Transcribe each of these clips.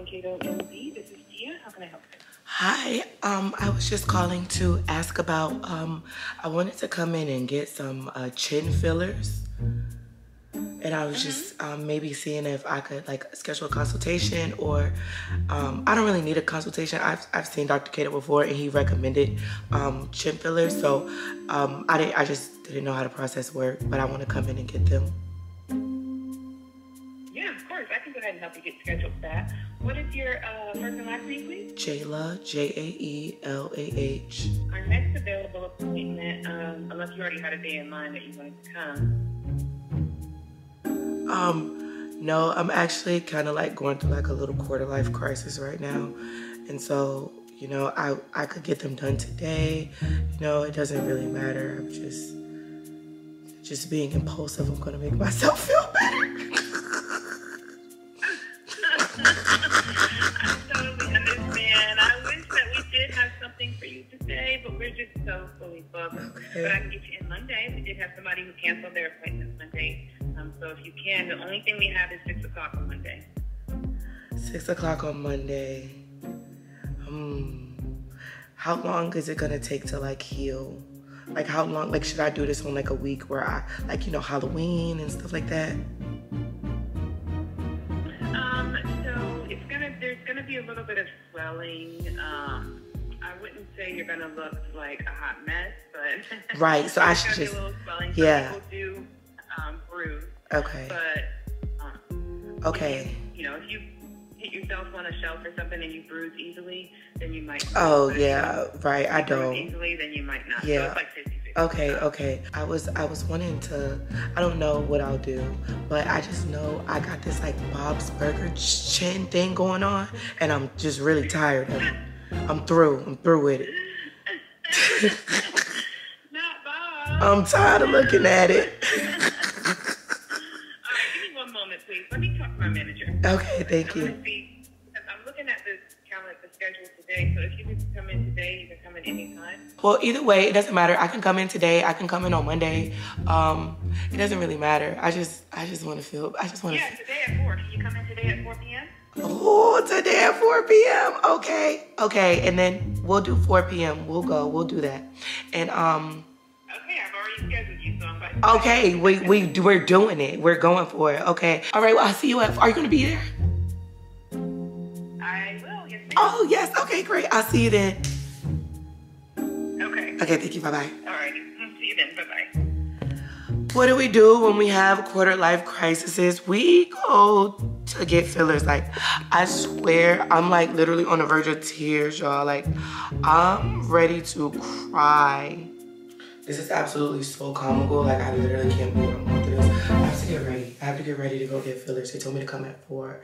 calling Kaado MD. This is Tia. How can I help you? Hi, um, I was just calling to ask about, um, I wanted to come in and get some uh, chin fillers. And I was just um, maybe seeing if I could like schedule a consultation or um, I don't really need a consultation. I've, I've seen Dr. Kaado before and he recommended um, chin fillers. So um, I, didn't, I just didn't know how the process worked, but I want to come in and get them. Yeah, of course. I can go ahead and help you get scheduled for that. What is your uh, first and last name, please? Jaelah, J-A-E-L-A-H. Our next available appointment, um, unless you already had a day in mind that you wanted to come. Um, no, I'm actually kind of like going through like a little quarter life crisis right now. And so, you know, I, I could get them done today. You know, it doesn't really matter. I'm just, just being impulsive. I'm going to make myself feel better. So fully booked. Okay. But I can get you in Monday. We did have somebody who canceled their appointment Monday. Um, so if you can, the only thing we have is 6 o'clock on Monday. Six o'clock on Monday. Um, how long is it gonna take to like heal? Like how long? Like should I do this on like a week where I like you know Halloween and stuff like that? Um, so it's gonna there's gonna be a little bit of swelling. Um, I wouldn't say you're gonna look like a hot mess, but Right, so I should just- yeah. Do um, bruise, Okay. but um, Okay. you know if you hit yourself on a shelf or something and you bruise easily, then you might. Oh but yeah, right. I don't. Easily, then you might not. Yeah. So it's like 50 Okay, okay. I was I was wanting to I don't know what I'll do, but I just know I got this like Bob's Burger chin thing going on and I'm just really tired of it. I'm through. I'm through with it. I'm tired of looking at it. All right, give me one moment, please. Let me talk to my manager. Okay, thank I'm you. see. I'm looking at the calendar, the schedule today. So if you can come in today, you can come in anytime. Well, either way, it doesn't matter. I can come in today. I can come in on Monday. Um, it doesn't really matter. I just I just want to feel. I just want to. Yeah, today at four. Can you come in today at four p.m.? Oh, today at 4 p.m. Okay, okay, and then we'll do 4 p.m. We'll go. We'll do that. And um, Okay, I've already scheduled you, so okay, we we we're doing it. We're going for it. Okay. All right. Well, I'll see you at. Are you gonna be there? I will. Yes. Oh yes. Okay, great. I'll see you then. Okay. Okay. Thank you. Bye bye. All right. See you then. Bye bye. What do we do when we have quarter life crises? We go to get fillers. Like, I swear, I'm like literally on the verge of tears, y'all. Like, I'm ready to cry. This is absolutely so comical. Like, I literally can't believe I'm going through this. I have to get ready. I have to get ready to go get fillers. They told me to come at four.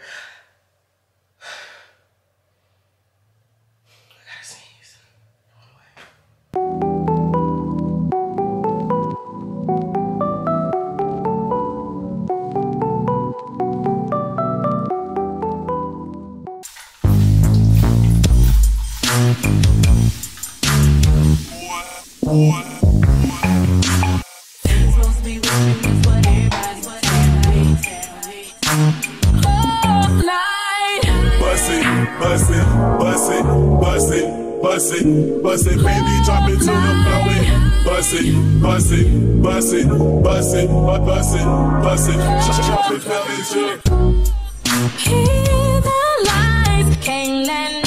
Bust it, bust it, baby, drop it to the floor. and Bust it, bust it, bust it, bust it, bu- bust it, bust it, drop it, feel it, yeah. Hear the lights, can't let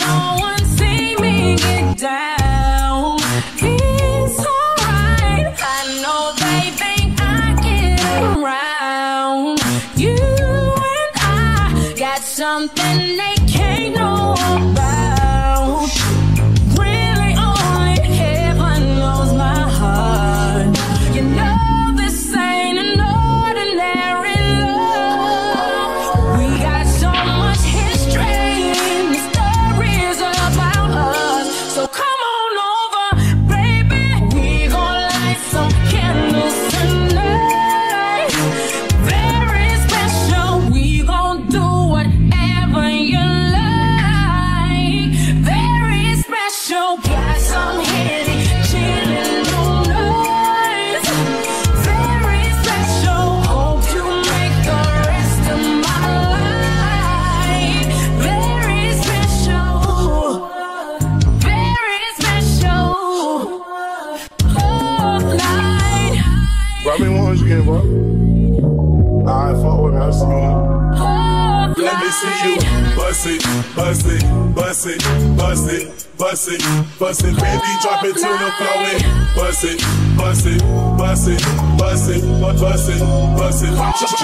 see you. Bust it, bust it, bust it, bust it, bust it, bust it, baby, drop it to the floor and bust it, bust it, bust it, bust it, bust it, bust it, bust it.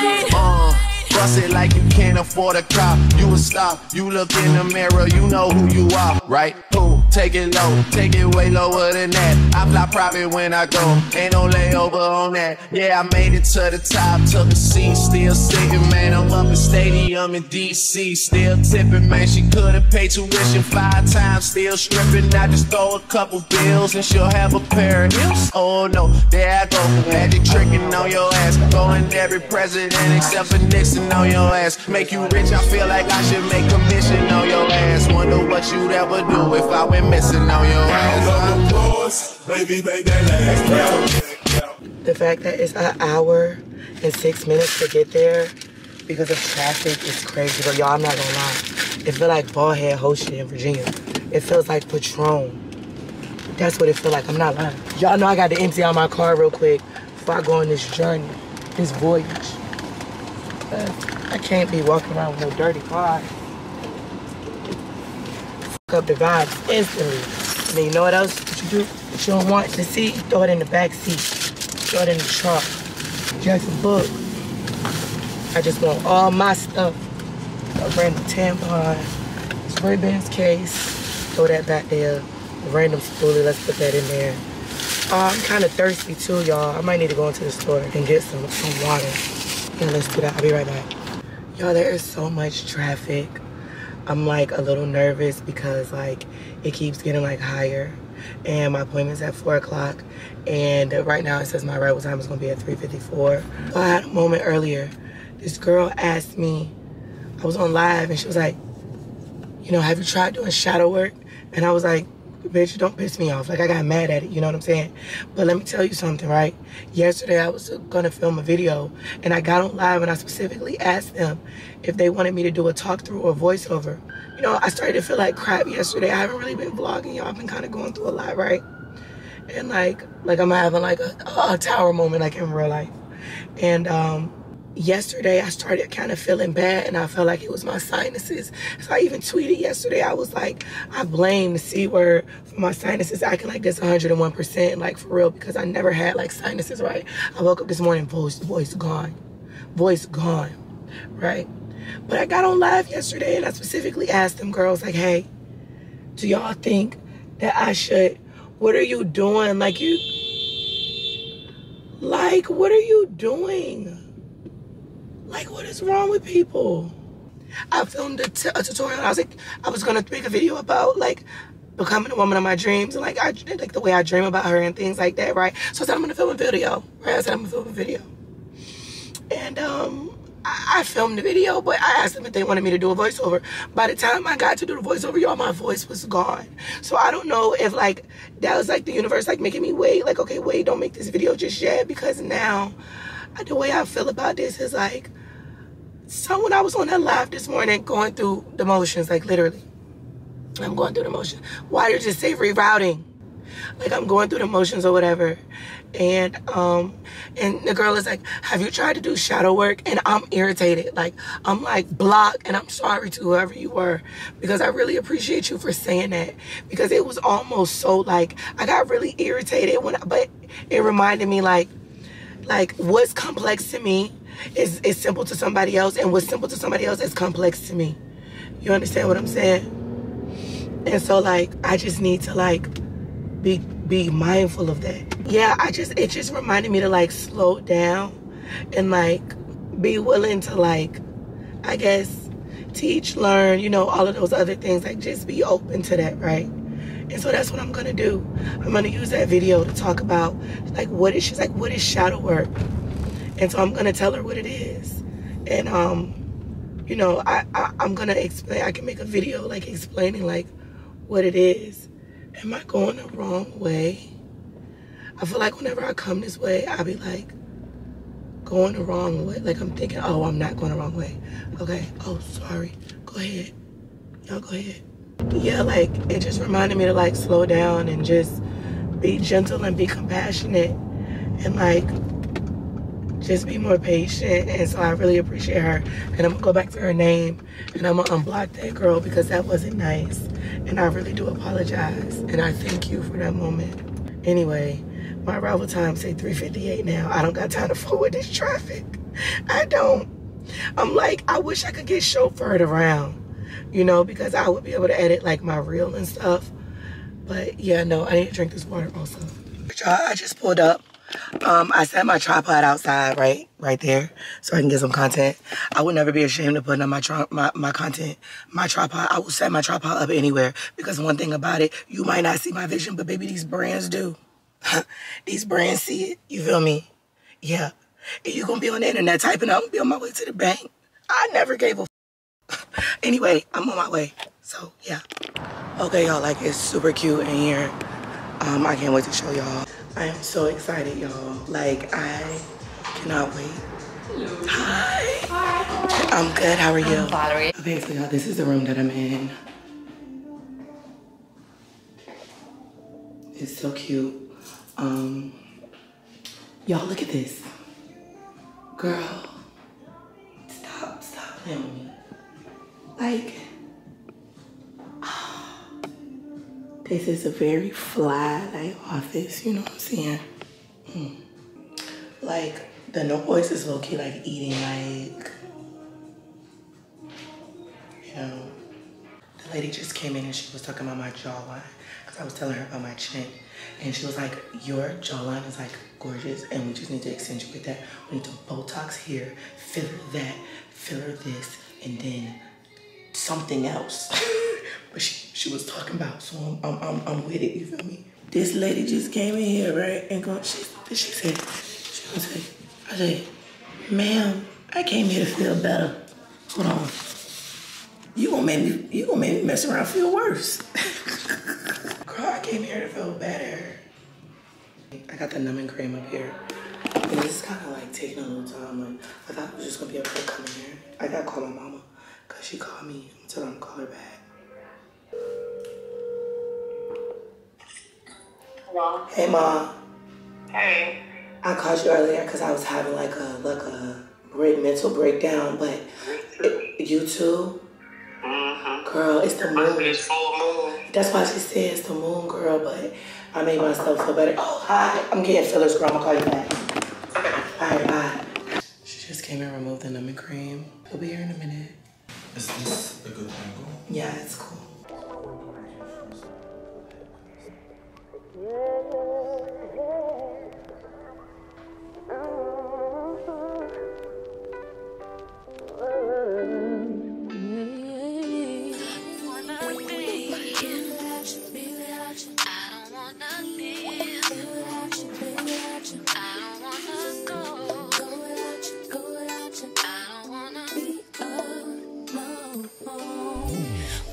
You. Uh, bust it like you can't afford a car. You a star. You look in the mirror, you know who you are, right? Who? Take it low, take it way lower than that. I fly private when I go, ain't no layover on that. Yeah, I made it to the top, took a seat, still sitting, man. I'm up in stadium in DC, still tipping, man. She could've paid tuition five times, still stripping. I just throw a couple bills and she'll have a pair of hips. Oh no, there I go, magic tricking on your ass, going every president except for Nixon on your ass. Make you rich, I feel like I should make commission on your ass. Wonder what you'd ever do if I went missing on your ass. Round of applause, baby, make that last count. The fact that it's an hour and six minutes to get there because of traffic is crazy. But y'all, I'm not gonna lie. It feel like Ballhead hosted in Virginia. It feels like Patron. That's what it feel like. I'm not lying. Y'all know I got to empty out my car real quick before I go on this journey, this voyage. Uh, I can't be walking around with no dirty car. Up the vibes instantly. And then you know what else you do? What you don't want to see? Throw it in the back seat. Throw it in the trunk. A book. I just want all my stuff. A random tampon, spray Ben's case. Throw that back there. A random spoolie, let's put that in there. Uh, I'm kind of thirsty too, y'all. I might need to go into the store and get some, some water. Yeah, let's do that. I'll be right back. Y'all, there is so much traffic. I'm like a little nervous because like it keeps getting like higher and my appointment's at four o'clock and right now it says my arrival time is gonna be at 3.54. So I had a moment earlier. This girl asked me, I was on live and she was like, you know, have you tried doing shadow work? And I was like, bitch, don't piss me off. Like I got mad at it, you know what I'm saying? But let me tell you something, right? Yesterday I was gonna film a video and I got on live and I specifically asked them if they wanted me to do a talk through or voiceover. You know, I started to feel like crap yesterday. I haven't really been vlogging, y'all. I've been kind of going through a lot, right? And like, like I'm having like a, a tower moment, like in real life. And um, yesterday I started kind of feeling bad and I felt like it was my sinuses. So I even tweeted yesterday, I was like, I blame the C word for my sinuses acting like this 101%, like for real, because I never had like sinuses, right? I woke up this morning, voice, voice gone, voice gone, right? But I got on live yesterday and I specifically asked them girls, like, hey, do y'all think that I should, what are you doing? Like you, like, what are you doing? Like, what is wrong with people? I filmed a, tutorial. I was like, I was gonna make a video about like becoming a woman of my dreams and like I like the way I dream about her and things like that, right? So I said I'm gonna film a video, right? I said I'm gonna film a video, and um, I, I filmed the video, but I asked them if they wanted me to do a voiceover. By the time I got to do the voiceover, y'all, my voice was gone. So I don't know if like that was like the universe like making me wait, like okay, wait, don't make this video just yet because now the way I feel about this is like so when I was on that live this morning going through the motions, like literally, I'm going through the motions. Why did just say rerouting? Like I'm going through the motions or whatever. And um and the girl is like, have you tried to do shadow work? And I'm irritated. Like I'm like block and I'm sorry to whoever you were because I really appreciate you for saying that. Because it was almost so like I got really irritated when I, but it reminded me like like what's complex to me is, is simple to somebody else and what's simple to somebody else is complex to me. You understand what I'm saying? And so like I just need to like be be mindful of that. Yeah, I just it just reminded me to like slow down and like be willing to like I guess teach, learn, you know, all of those other things, like just be open to that, right? And so that's what I'm gonna do. I'm gonna use that video to talk about like what is she's like, what is shadow work? And so I'm gonna tell her what it is. And um, you know, I, I I'm gonna explain I can make a video like explaining like what it is. Am I going the wrong way? I feel like whenever I come this way, I'll be like going the wrong way. Like I'm thinking, oh, I'm not going the wrong way. Okay. Oh, sorry. Go ahead. Y'all go ahead. Yeah, like it just reminded me to like slow down and just be gentle and be compassionate and like just be more patient. And so I really appreciate her. And I'm gonna go back to her name and I'm gonna unblock that girl because that wasn't nice. And I really do apologize. And I thank you for that moment. Anyway, my arrival time say 3.58 now. I don't got time to forward this traffic. I don't. I'm like, I wish I could get chauffeured around, you know, because I would be able to edit like my reel and stuff. But yeah, no, I need to drink this water also. Y'all, I just pulled up. Um, I set my tripod outside, right, right there, so I can get some content. I would never be ashamed to put on my, my my content, my tripod. I will set my tripod up anywhere because one thing about it, you might not see my vision, but baby, these brands do. these brands see it. You feel me? Yeah. If you gonna be on the internet typing, I'm gonna be on my way to the bank. I never gave a. anyway, I'm on my way. So yeah. Okay, y'all. Like it's super cute in here. Um, I can't wait to show y'all. I am so excited, y'all. Like I cannot wait. Hi. Hi. I'm good. How are you? Valerie. Okay, so y'all, this is the room that I'm in. It's so cute. Um, y'all, look at this. Girl, stop, stop playing with me. Like, this is a very fly like office. You know what I'm saying? Hmm. Like the noise is low key like eating like, you know. The lady just came in and she was talking about my jawline because I was telling her about my chin. And she was like, Your jawline is like gorgeous and we just need to accentuate that. We need to Botox here, filler that, filler this, and then something else. but she, she was talking about, so I'm, I'm, I'm, I'm with it, you feel me? This lady just came in here, right? And go, she, she said, she was like, I said, ma'am, I came here to feel better. Hold on. You gonna make me, you gonna make me mess around feel worse. Girl, I came here to feel better. I got the numbing cream up here. And this is kind of like taking a little time. Like, I thought it was just gonna be able to come in here. I gotta call my mama, cause she called me. I'm gonna tell her gonna call her back. Hello. Hey, mom. Hey. I called you earlier because I was having like a like a break, mental breakdown, but it, you too, Mm-hmm. girl. It's the moon. It's full moon. That's why she said it's the moon, girl. But I made myself feel better. Oh, hi. I'm getting fillers, girl. I'm gonna call you back. All right, bye. She just came and removed the numbing cream. He'll be here in a minute. Is this a good angle? Yeah, it's cool.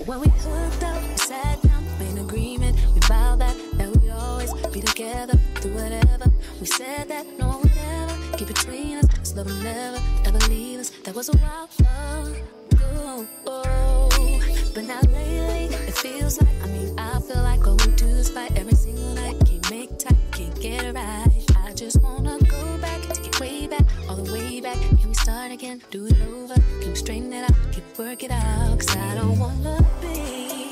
When we hooked up, We said that no one would ever keep between us. This love will never, ever leave us. That was a while ago. But now lately, it feels like, I mean, I feel like going to this fight every single night. Can't make time, can't get it right. I just wanna go back, take it way back, all the way back. Can we start again, do it over? Can we straighten it out, keep work it out? Cause I don't wanna be.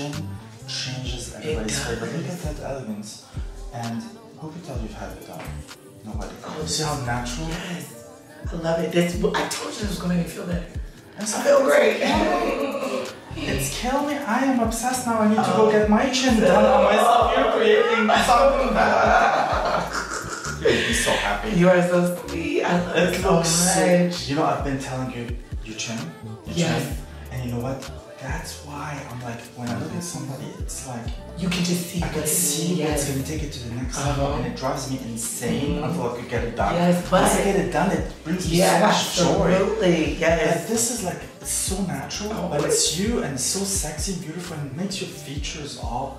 Everybody changes everybody's flavor. Look at that elegance. And who could tell you've had it done? Nobody. See how natural? Yes. I love it. This I told you this was gonna make me feel better. I feel great. It's killing me. I am obsessed now. I need to go oh. get my chin done on myself. You're creating something bad. You're making me so happy. You are so sweet. I love it, It so. much. You know, I've been telling you, your chin, your Yes. chin. And you know what? That's why I'm like, when I look at somebody, it's like, You can just see I can see is. what's gonna take it to the next level, Uh-huh. and it drives me insane until I could get it done. Yes, Once I but- get it done, it brings me Yeah, so much joy. absolutely. Like Yes. this is like so natural, Oh, but it's you and it's so sexy and beautiful and it makes your features all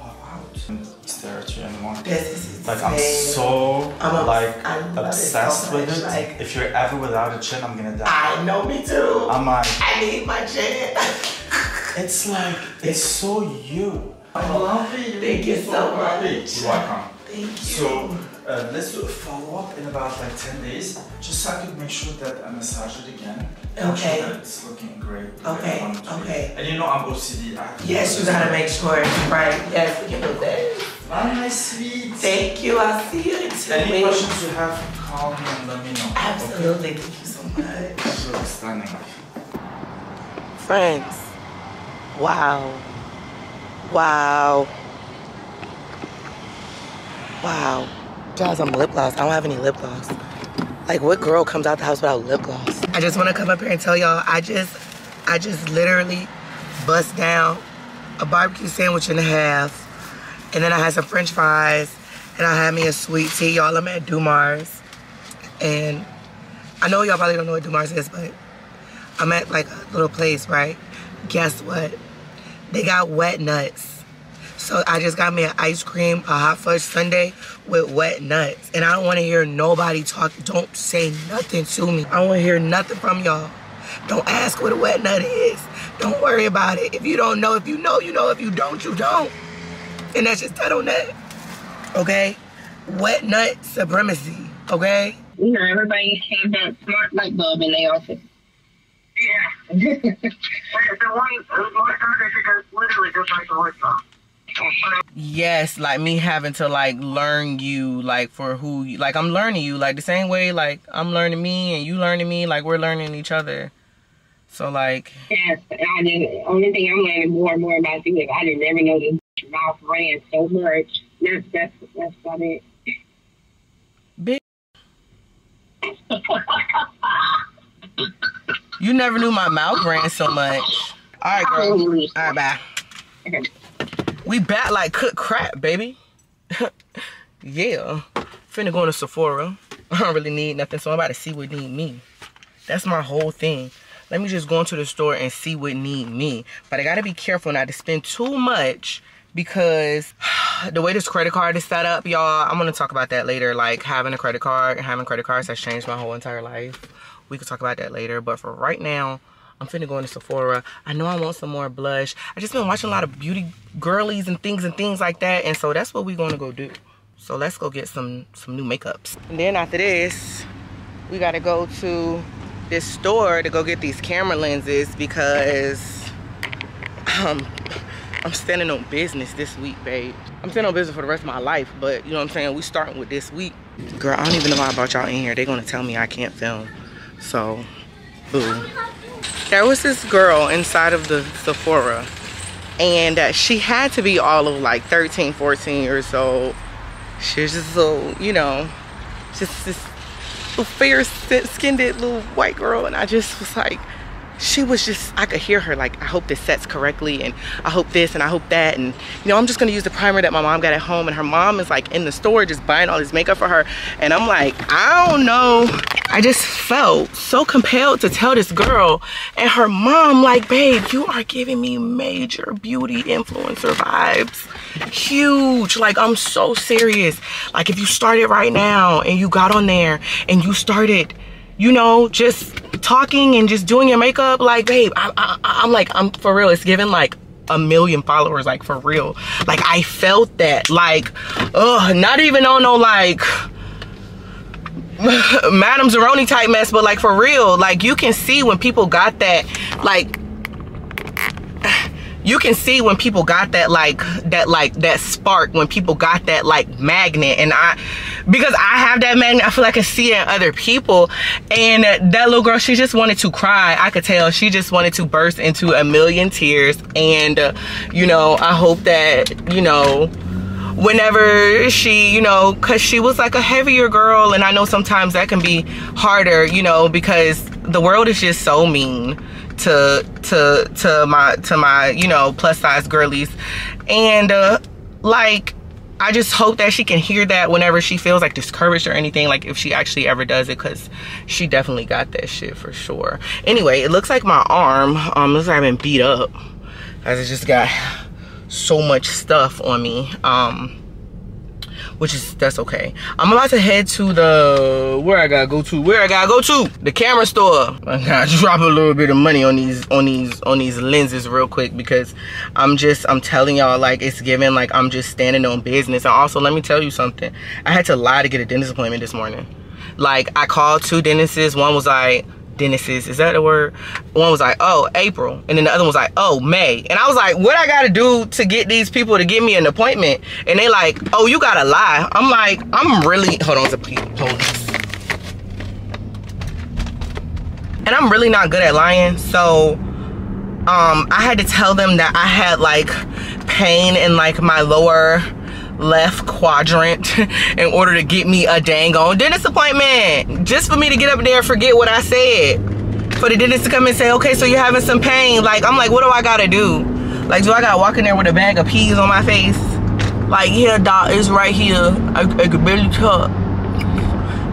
pop out. And stare at you anymore. This is Like I'm so I'm like I love it so obsessed with it. like- if you're ever without a chin, I'm gonna die. I know me too. I'm like, I need my chin. it's like it's so you. I love it. Thank you so much. You're welcome. Thank you. So uh, let's do a follow up in about like 10 days, just so I could make sure that I massage it again. Okay. Sure it's looking great. the way I Okay, want it to be. okay. And you know I'm OCD. I have to yes, you gotta make sure right. Yes, we can do that. Bye, my sweet. Thank you. I'll see you in two Any weeks. questions you have, call me and let me know. Absolutely. Thank you so much. Okay? You stunning. Friends. Wow. Wow. Wow. Draw some lip gloss. I don't have any lip gloss. Like what girl comes out the house without lip gloss? I just wanna come up here and tell y'all, I just I just literally bust down a barbecue sandwich and a half. And then I had some french fries. And I had me a sweet tea. Y'all, I'm at Doumar's. And I know y'all probably don't know what Doumar's is, but I'm at like a little place, right? Guess what? They got wet nuts. So I just got me an ice cream, a hot fudge sundae with wet nuts. And I don't want to hear nobody talk. Don't say nothing to me. I don't want to hear nothing from y'all. Don't ask what a wet nut is. Don't worry about it. If you don't know, if you know, you know. If you don't, you don't. And that's just that on that. Okay? Wet nut supremacy. Okay? you know, everybody have that smart light bulb in their office. Yeah. the one, the one Sunday because literally just like the voice Yes, like me having to like learn you like for who you like I'm learning you like the same way like I'm learning me and you learning me like we're learning each other. So like Yes, I didn't. Only thing I'm learning more and more about you is I didn't ever know this mouth ran so much. That's that's that's about it. big You never knew my mouth ran so much. All right, girl. All right, bye. We back like cooked crap, baby. yeah. Finna go to Sephora. I don't really need nothing, so I'm about to see what need me. That's my whole thing. Let me just go into the store and see what need me. But I gotta be careful not to spend too much because the way this credit card is set up, y'all, I'm gonna talk about that later. Like having a credit card and having credit cards has changed my whole entire life. We could talk about that later. But for right now, I'm finna go into Sephora. I know I want some more blush. I just been watching a lot of beauty girlies and things and things like that. And so that's what we're gonna go do. So let's go get some some new makeups. And then after this, we gotta go to this store to go get these camera lenses because um I'm standing on business this week, babe. I'm standing on business for the rest of my life, but you know what I'm saying? We starting with this week. Girl, I don't even know why I brought y'all in here. They're gonna tell me I can't film. So, boo. There was this girl inside of the Sephora and uh, she had to be all of like 13, 14 years old. She was just so, you know, just this little fair skinned little white girl and I just was like, she was just, I could hear her like, I hope this sets correctly and I hope this and I hope that. And, you know, I'm just gonna use the primer that my mom got at home and her mom is like in the store just buying all this makeup for her. And I'm like, I don't know. I just felt so compelled to tell this girl and her mom like, babe, you are giving me major beauty influencer vibes. Huge, like I'm so serious. Like if you started right now and you got on there and you started you know, just talking and just doing your makeup, like, babe, I, I, I'm like, I'm for real. It's giving like a million followers, like for real. Like I felt that, like, ugh, not even on no like, Madame Zeroni type mess, but like for real, like you can see when people got that, like you can see when people got that like that like that spark when people got that like magnet. And i because i have that magnet i feel like i can see it in other people. And that little girl she just wanted to cry. I could tell she just wanted to burst into a million tears. And uh, you know i hope that you know whenever she you know because she was like a heavier girl. And i know sometimes that can be harder you know because the world is just so mean to to to my to my you know plus size girlies and uh like I just hope that she can hear that whenever she feels like discouraged or anything, like if she actually ever does it, because she definitely got that shit for sure. Anyway, it looks like my arm, um, looks like I've been beat up, as it just got so much stuff on me. Um, which is that's okay. I'm about to head to the where i gotta go to? Where i gotta go to? The camera store. I gotta drop a little bit of money on these on these on these lenses real quick because i'm just i'm telling y'all like it's given like i'm just standing on business. And also let me tell you something. I had to lie to get a dentist appointment this morning. Like i called two dentists. One was like Dennis's, is that the word? One was like, oh, April. And then the other one was like, oh, May. And I was like, what I gotta do to get these people to give me an appointment? And they like, oh, you gotta lie. I'm like, I'm really, hold on, hold on. And I'm really not good at lying. So um, I had to tell them that I had like pain in like my lower left quadrant in order to get me a dang on dentist appointment. Just for me to get up there and forget what I said. For the dentist to come and say, okay, so you're having some pain. Like, I'm like, what do I gotta do? Like, do I gotta walk in there with a bag of peas on my face? Like, yeah, doc, it's right here. I, I could barely talk.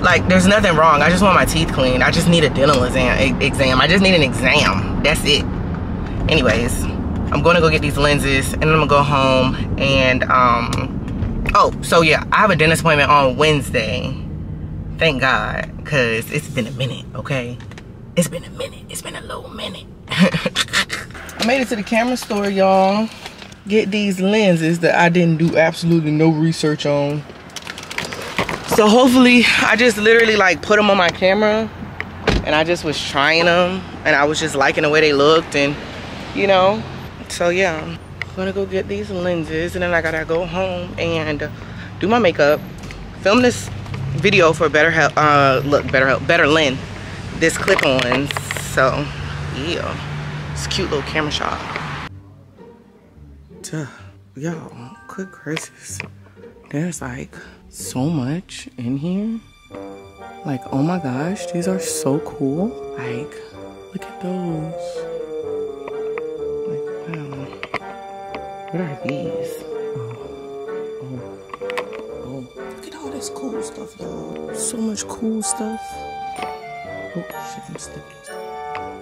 Like, there's nothing wrong. I just want my teeth cleaned. I just need a dental exam. exam. I just need an exam. That's it. Anyways, I'm gonna go get these lenses and I'm gonna go home and um, oh so yeah i have a dentist appointment on wednesday. Thank god because it's been a minute okay? It's been a minute it's been a little minute. I made it to the camera store y'all. Get these lenses that i didn't do absolutely no research on. So hopefully i just literally like put them on my camera and i just was trying them and i was just liking the way they looked and you know so yeah gonna go get these lenses and then I gotta go home and do my makeup, film this video for better help, uh, look, better help, better lens, this clip on. So, yeah, it's cute little camera shot. Duh, y'all. There's like so much in here. Like, oh my gosh, these are so cool. Like, look at those. What are these? Oh, oh, oh. Look at all this cool stuff, y'all. So much cool stuff. Oh, shit, I'm slipping.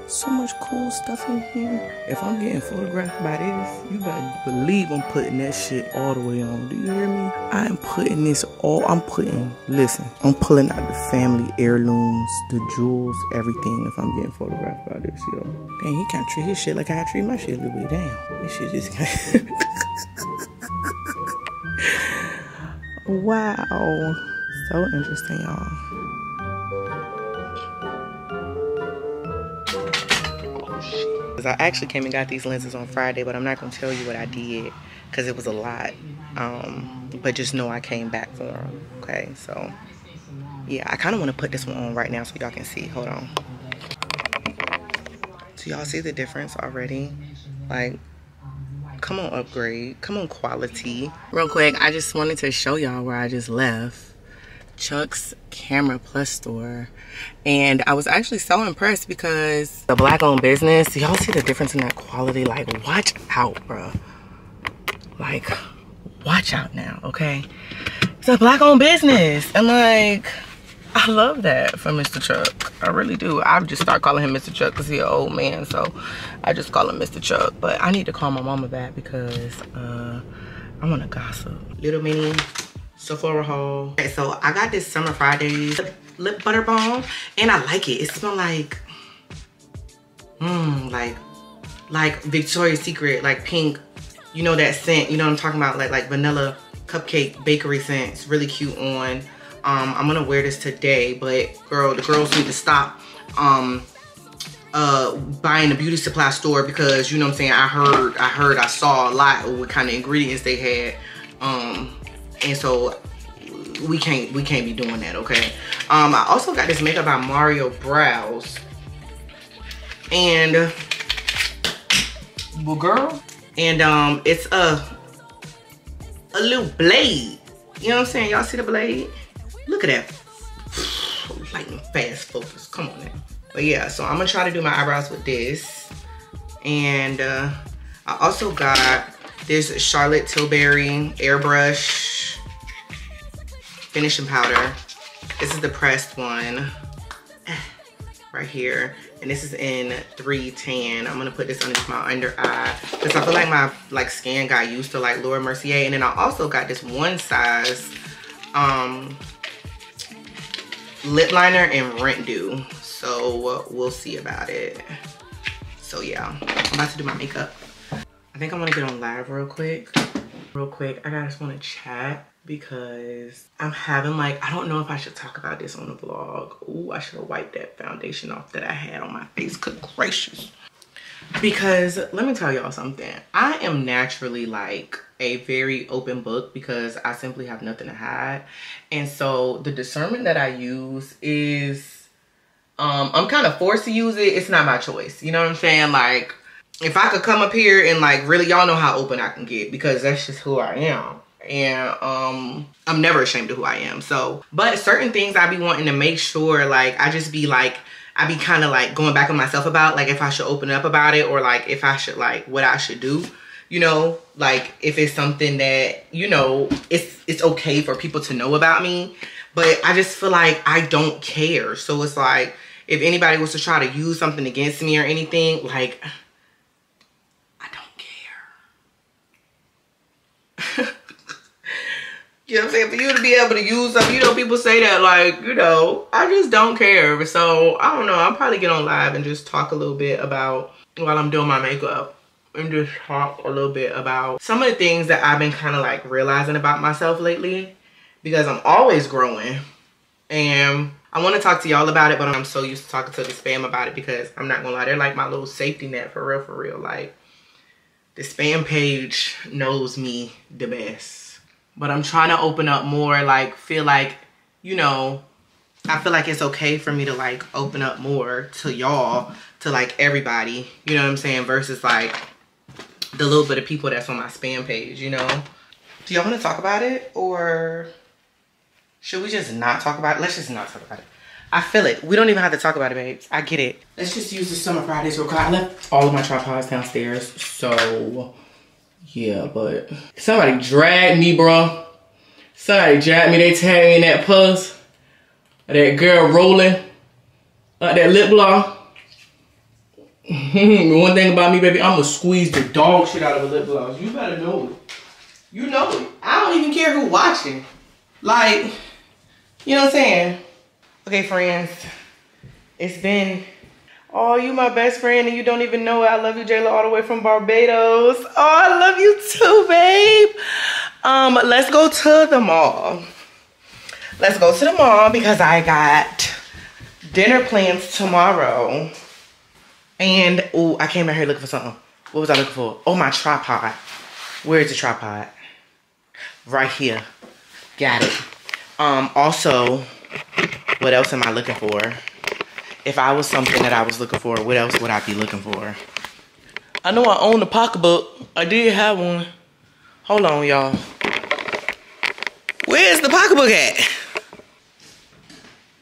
So much cool stuff in here. If I'm getting photographed by this, you better believe I'm putting that shit all the way on. Do you hear me? I am putting this all, I'm putting, listen, I'm pulling out the family heirlooms, the jewels, everything if I'm getting photographed by this, yo. Dang, he can't treat his shit like I treat my shit a little bit. Damn, this shit just Wow. So interesting, y'all. I actually came and got these lenses on Friday, but I'm not gonna tell you what I did because it was a lot. Um, but just know I came back for them. Okay, so yeah, I kind of want to put this one on right now so y'all can see. Hold on. So y'all see the difference already? Like come on upgrade. Come on quality. Real quick i just wanted to show y'all where i just left chuck's camera plus store. And i was actually so impressed because the black owned business y'all see the difference in that quality? Like watch out bro like watch out now okay? It's a black owned business. And like I love that for Mr. Chuck. I really do. I just start calling him Mr. Chuck because he's an old man. So I just call him Mr. Chuck. But I need to call my mama back because uh, I want to gossip. Little mini Sephora haul. Okay, so I got this Summer Fridays lip butter balm and I like it. It smells like, mmm, like, like Victoria's Secret, like pink. You know that scent, you know what I'm talking about? Like, like vanilla cupcake bakery scent. It's really cute on Um, I'm gonna wear this today, but girl, the girls need to stop um, uh, buying the beauty supply store because you know what I'm saying. I heard, I heard, I saw a lot of what kind of ingredients they had, um, and so we can't, we can't be doing that. Okay. Um, I also got this makeup by Mario Brows, and well, girl, and um, it's a a little blade. You know what I'm saying? Y'all see the blade? Look at that. Lightning fast focus. Come on now. But yeah, so I'm gonna try to do my eyebrows with this. And uh, I also got this Charlotte Tilbury airbrush finishing powder. This is the pressed one right here. And this is in 310. I'm gonna put this underneath my under eye because I feel like my like skin got used to like Laura Mercier. And then I also got this one size um, lip liner and Rent Do. So we'll see about it. So yeah, I'm about to do my makeup. I think I'm gonna get on live real quick. Real quick, I just wanna chat because I'm having like, I don't know if I should talk about this on the vlog. Ooh, I should have wiped that foundation off that I had on my face. Good gracious. Because let me tell y'all something. I am naturally like a very open book because I simply have nothing to hide. And so the discernment that I use is, um, I'm kind of forced to use it. It's not my choice. You know what I'm saying? Like, if I could come up here and like really, y'all know how open I can get because that's just who I am and um i'm never ashamed of who i am so but certain things i be wanting to make sure like i just be like i be kind of like going back on myself about like if i should open up about it or like if i should like what i should do you know? Like if it's something that you know it's it's okay for people to know about me but i just feel like i don't care. So it's like if anybody was to try to use something against me or anything like i don't care You know what I'm saying? For you to be able to use them, you know, people say that like, you know, I just don't care. So I don't know. I'll probably get on live and just talk a little bit about while I'm doing my makeup and just talk a little bit about some of the things that I've been kind of like realizing about myself lately because I'm always growing and I want to talk to y'all about it, but I'm so used to talking to the spam about it because I'm not gonna lie, they're like my little safety net for real, for real. Like the spam page knows me the best but I'm trying to open up more, like feel like, you know, I feel like it's okay for me to like open up more to y'all, to like everybody, you know what I'm saying? Versus like the little bit of people that's on my spam page, you know? Do y'all want to talk about it or should we just not talk about it? Let's just not talk about it. I feel it. We don't even have to talk about it, babes. I get it. Let's just use the summer Fridays real quick. I left all of my tripods downstairs, so yeah, but somebody dragged me, bro. Somebody dragged me. They tagged me in that puss. That girl rolling. Like that lip gloss. One thing about me, baby, I'm gonna squeeze the dog shit out of a lip gloss. You better know it. You know it. I don't even care who watching. Like, you know what I'm saying? Okay, friends. It's been Oh, you my best friend and you don't even know it. I love you, Jaelah, all the way from Barbados. Oh, I love you too, babe. Um, let's go to the mall. Let's go to the mall because I got dinner plans tomorrow. And, oh, I came out here looking for something. What was I looking for? Oh, my tripod. Where is the tripod? Right here. Got it. Um, also, what else am I looking for? If I was something that I was looking for, what else would I be looking for? I know I own a pocketbook. I did have one. Hold on, y'all. Where's the pocketbook at?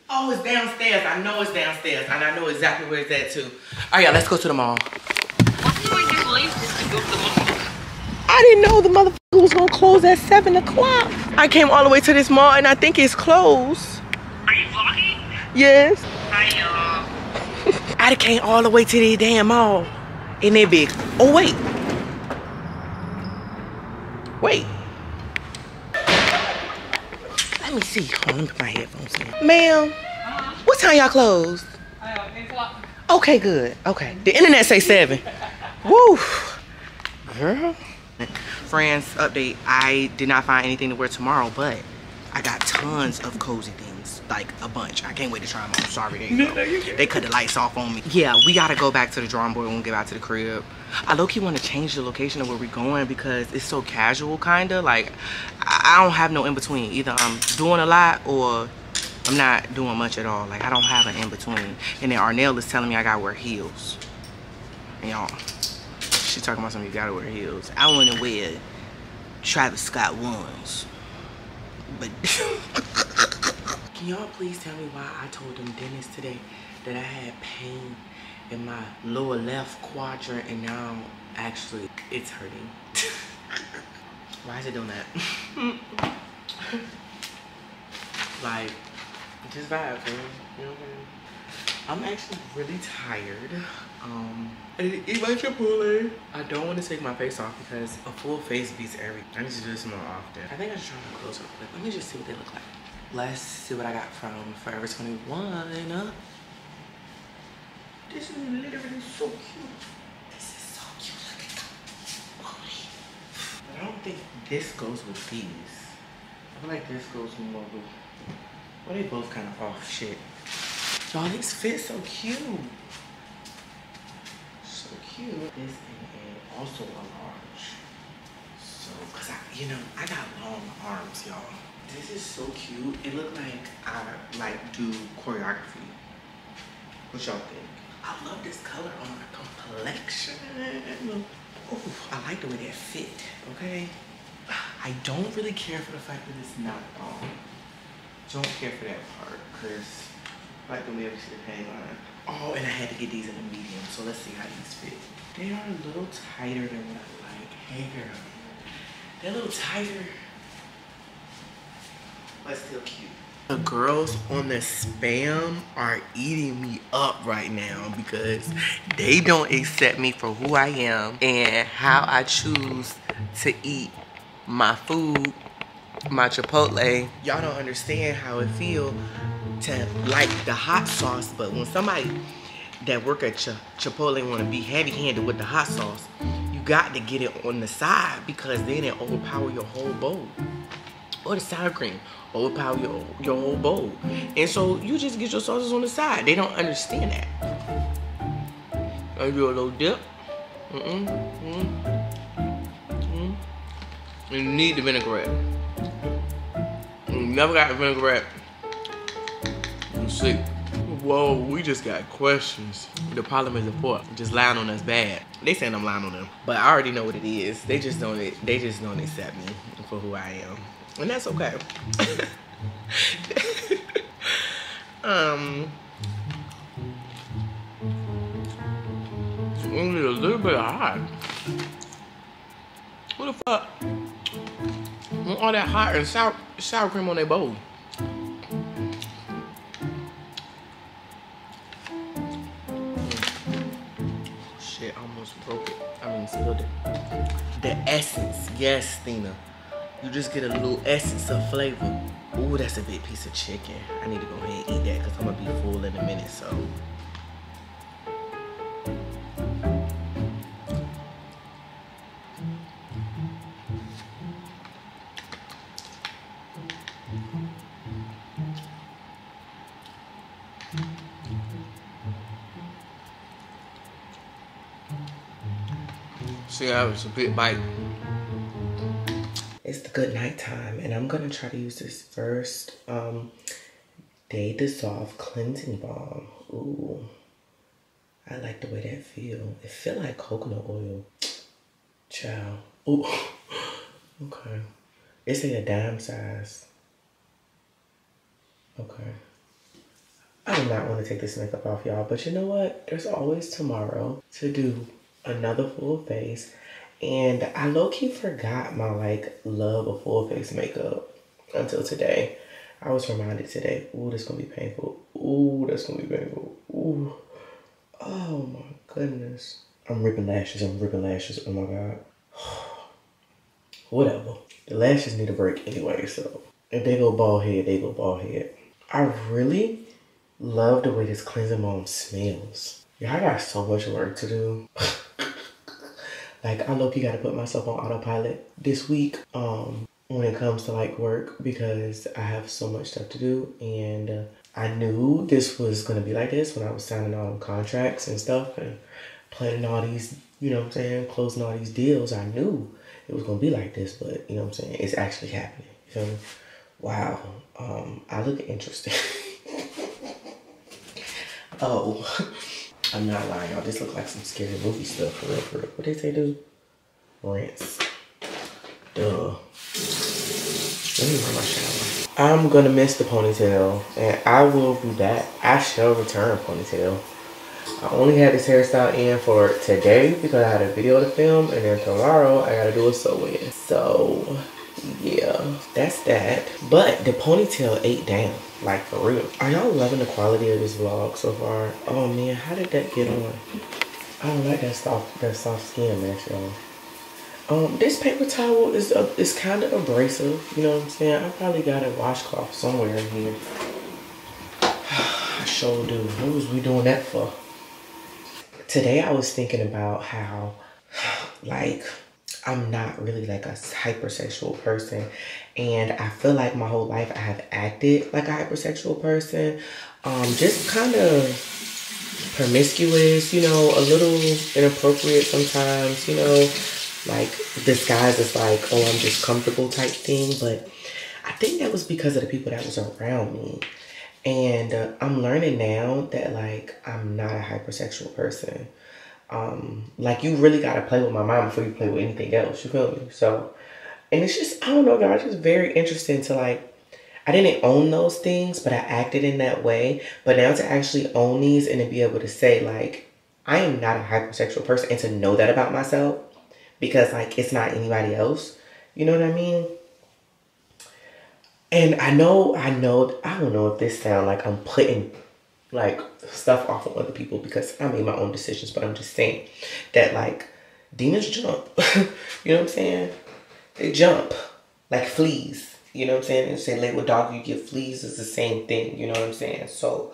Oh, it's downstairs. I know it's downstairs. And I know exactly where it's at, too. All right, y'all, let's go to the mall. I didn't know the motherfucker was going to close at 7 o'clock. I came all the way to this mall, and I think it's closed. Are you vlogging? Yes. Hi, y'all. I came all the way to the damn mall. And they big. Oh, wait. Wait. Let me see. Hold on, let me put my headphones in. Ma'am, what time y'all close? Okay, good. Okay. The internet say seven. Woo. Girl. Friends, update. I did not find anything to wear tomorrow, but I got tons of cozy things, like a bunch. I can't wait to try them I'm Sorry, they, they cut the lights off on me. Yeah, we gotta go back to the drawing board when we get back to the crib. I low-key want to change the location of where we're going because it's so casual, kinda. Like, I don't have no in-between. Either I'm doing a lot or I'm not doing much at all. Like, I don't have an in-between. And then Arnell is telling me I gotta wear heels. Y'all, she talking about something you gotta wear heels. I wanna wear Travis Scott ones. But can y'all please tell me why I told them dentist today that I had pain in my lower left quadrant and now actually it's hurting. why is it doing that? like, just vibe, man. You know what I'm? I'm actually really tired. Um, I to eat my Chipotle. I don't want to take my face off because a full face beats everything. I need to do this more often. I think I should try my clothes real quick. Let me just see what they look like. Let's see what I got from Forever 21. This is literally so cute. This is so cute. Look at booty. But I don't think this goes with these. I feel like this goes more with. Well, they both kind of off shit. Y'all, these fit so cute. So cute. This and also a large. So, cause I, you know, I got long arms, y'all. This is so cute. It looked like I like do choreography. What y'all think? I love this color on my complexion. Oh, I like the way that fit, okay? I don't really care for the fact that it's not on. Don't care for that part, because I like the way the hang on. Oh, and I had to get these in a medium, so let's see how these fit. They are a little tighter than what I like. Hey, girl. They're a little tighter, but still cute. The girls on the spam are eating me up right now because they don't accept me for who I am and how I choose to eat my food, my Chipotle. Y'all don't understand how it feel to like the hot sauce, but when somebody that work at Ch Chipotle want to be heavy-handed with the hot sauce, you got to get it on the side because then it overpower your whole bowl or the sour cream overpower your, your whole bowl. And so you just get your sauces on the side. They don't understand that. I do a little dip. Mm-mm. Mm-mm. Mm. And you need the vinaigrette. You never got the vinaigrette. You see. Whoa, we just got questions. The problem is the pork just lying on us bad. They saying I'm lying on them, but I already know what it is. They just don't. They just don't accept me for who I am and that's okay. um, only a little bit hot. What the fuck? Want all that hot and sour, sour cream on their bowl? Shit, almost broke it. I mean, spilled it. The essence, yes, Thina. You just get a little essence of flavor. Ooh, that's a big piece of chicken. I need to go ahead and eat that because I'm going to be full in a minute, so. See, that was a big bite. It's the good night time, and I'm gonna try to use this first um, Day Dissolve Cleansing Balm. Ooh, I like the way that feel. It feel like coconut oil. Chow. Ooh, okay. It's in a dime size. Okay. I do not want to take this makeup off, y'all, but you know what? There's always tomorrow to do another full face and I low key forgot my like love of full face makeup until today. I was reminded today, ooh, that's gonna be painful. Ooh, that's gonna be painful. Ooh. Oh my goodness. I'm ripping lashes, I'm ripping lashes. Oh my god. Whatever. The lashes need a break anyway, so if they go bald head, they go bald head. I really love the way this cleansing balm smells. I got so much work to do. Like I low key gotta put myself on autopilot this week. Um when it comes to like work because I have so much stuff to do and uh, I knew this was gonna be like this when I was signing all the contracts and stuff and planning all these, you know what I'm saying, closing all these deals. I knew it was gonna be like this, but you know what I'm saying, it's actually happening. You feel me? Wow. Um, I look interesting. oh, I'm not lying, y'all. This look like some scary movie stuff for real, for real. What did they do? Rinse. Duh. Let me run my shower. I'm gonna miss the ponytail and I will be back. I shall return ponytail. I only had this hairstyle in for today because I had a video to film and then tomorrow I gotta do a sew in. So yeah, that's that. But the ponytail ate down, like for real. Are y'all loving the quality of this vlog so far? Oh man, how did that get on? I don't like that soft, that soft skin y'all. Um, this paper towel is a, is kind of abrasive, you know what I'm saying? I probably got a washcloth somewhere in here. I sure do. What was we doing that for? Today I was thinking about how, like, I'm not really like a hypersexual person. And I feel like my whole life I have acted like a hypersexual person. Um, just kind of promiscuous, you know, a little inappropriate sometimes, you know like disguise as like, oh, I'm just comfortable type thing. But I think that was because of the people that was around me. And uh, I'm learning now that like I'm not a hypersexual person. Um, like you really gotta play with my mind before you play with anything else. You feel me? So, and it's just I don't know, guys. It's very interesting to like. I didn't own those things, but I acted in that way. But now to actually own these and to be able to say like, I am not a hypersexual person, and to know that about myself because like it's not anybody else. You know what I mean? And I know, I know, I don't know if this sound like I'm putting like stuff off on other people because I made my own decisions, but I'm just saying that like demons jump. you know what I'm saying? They jump like fleas. You know what I'm saying? And say with dog you get fleas is the same thing. You know what I'm saying? So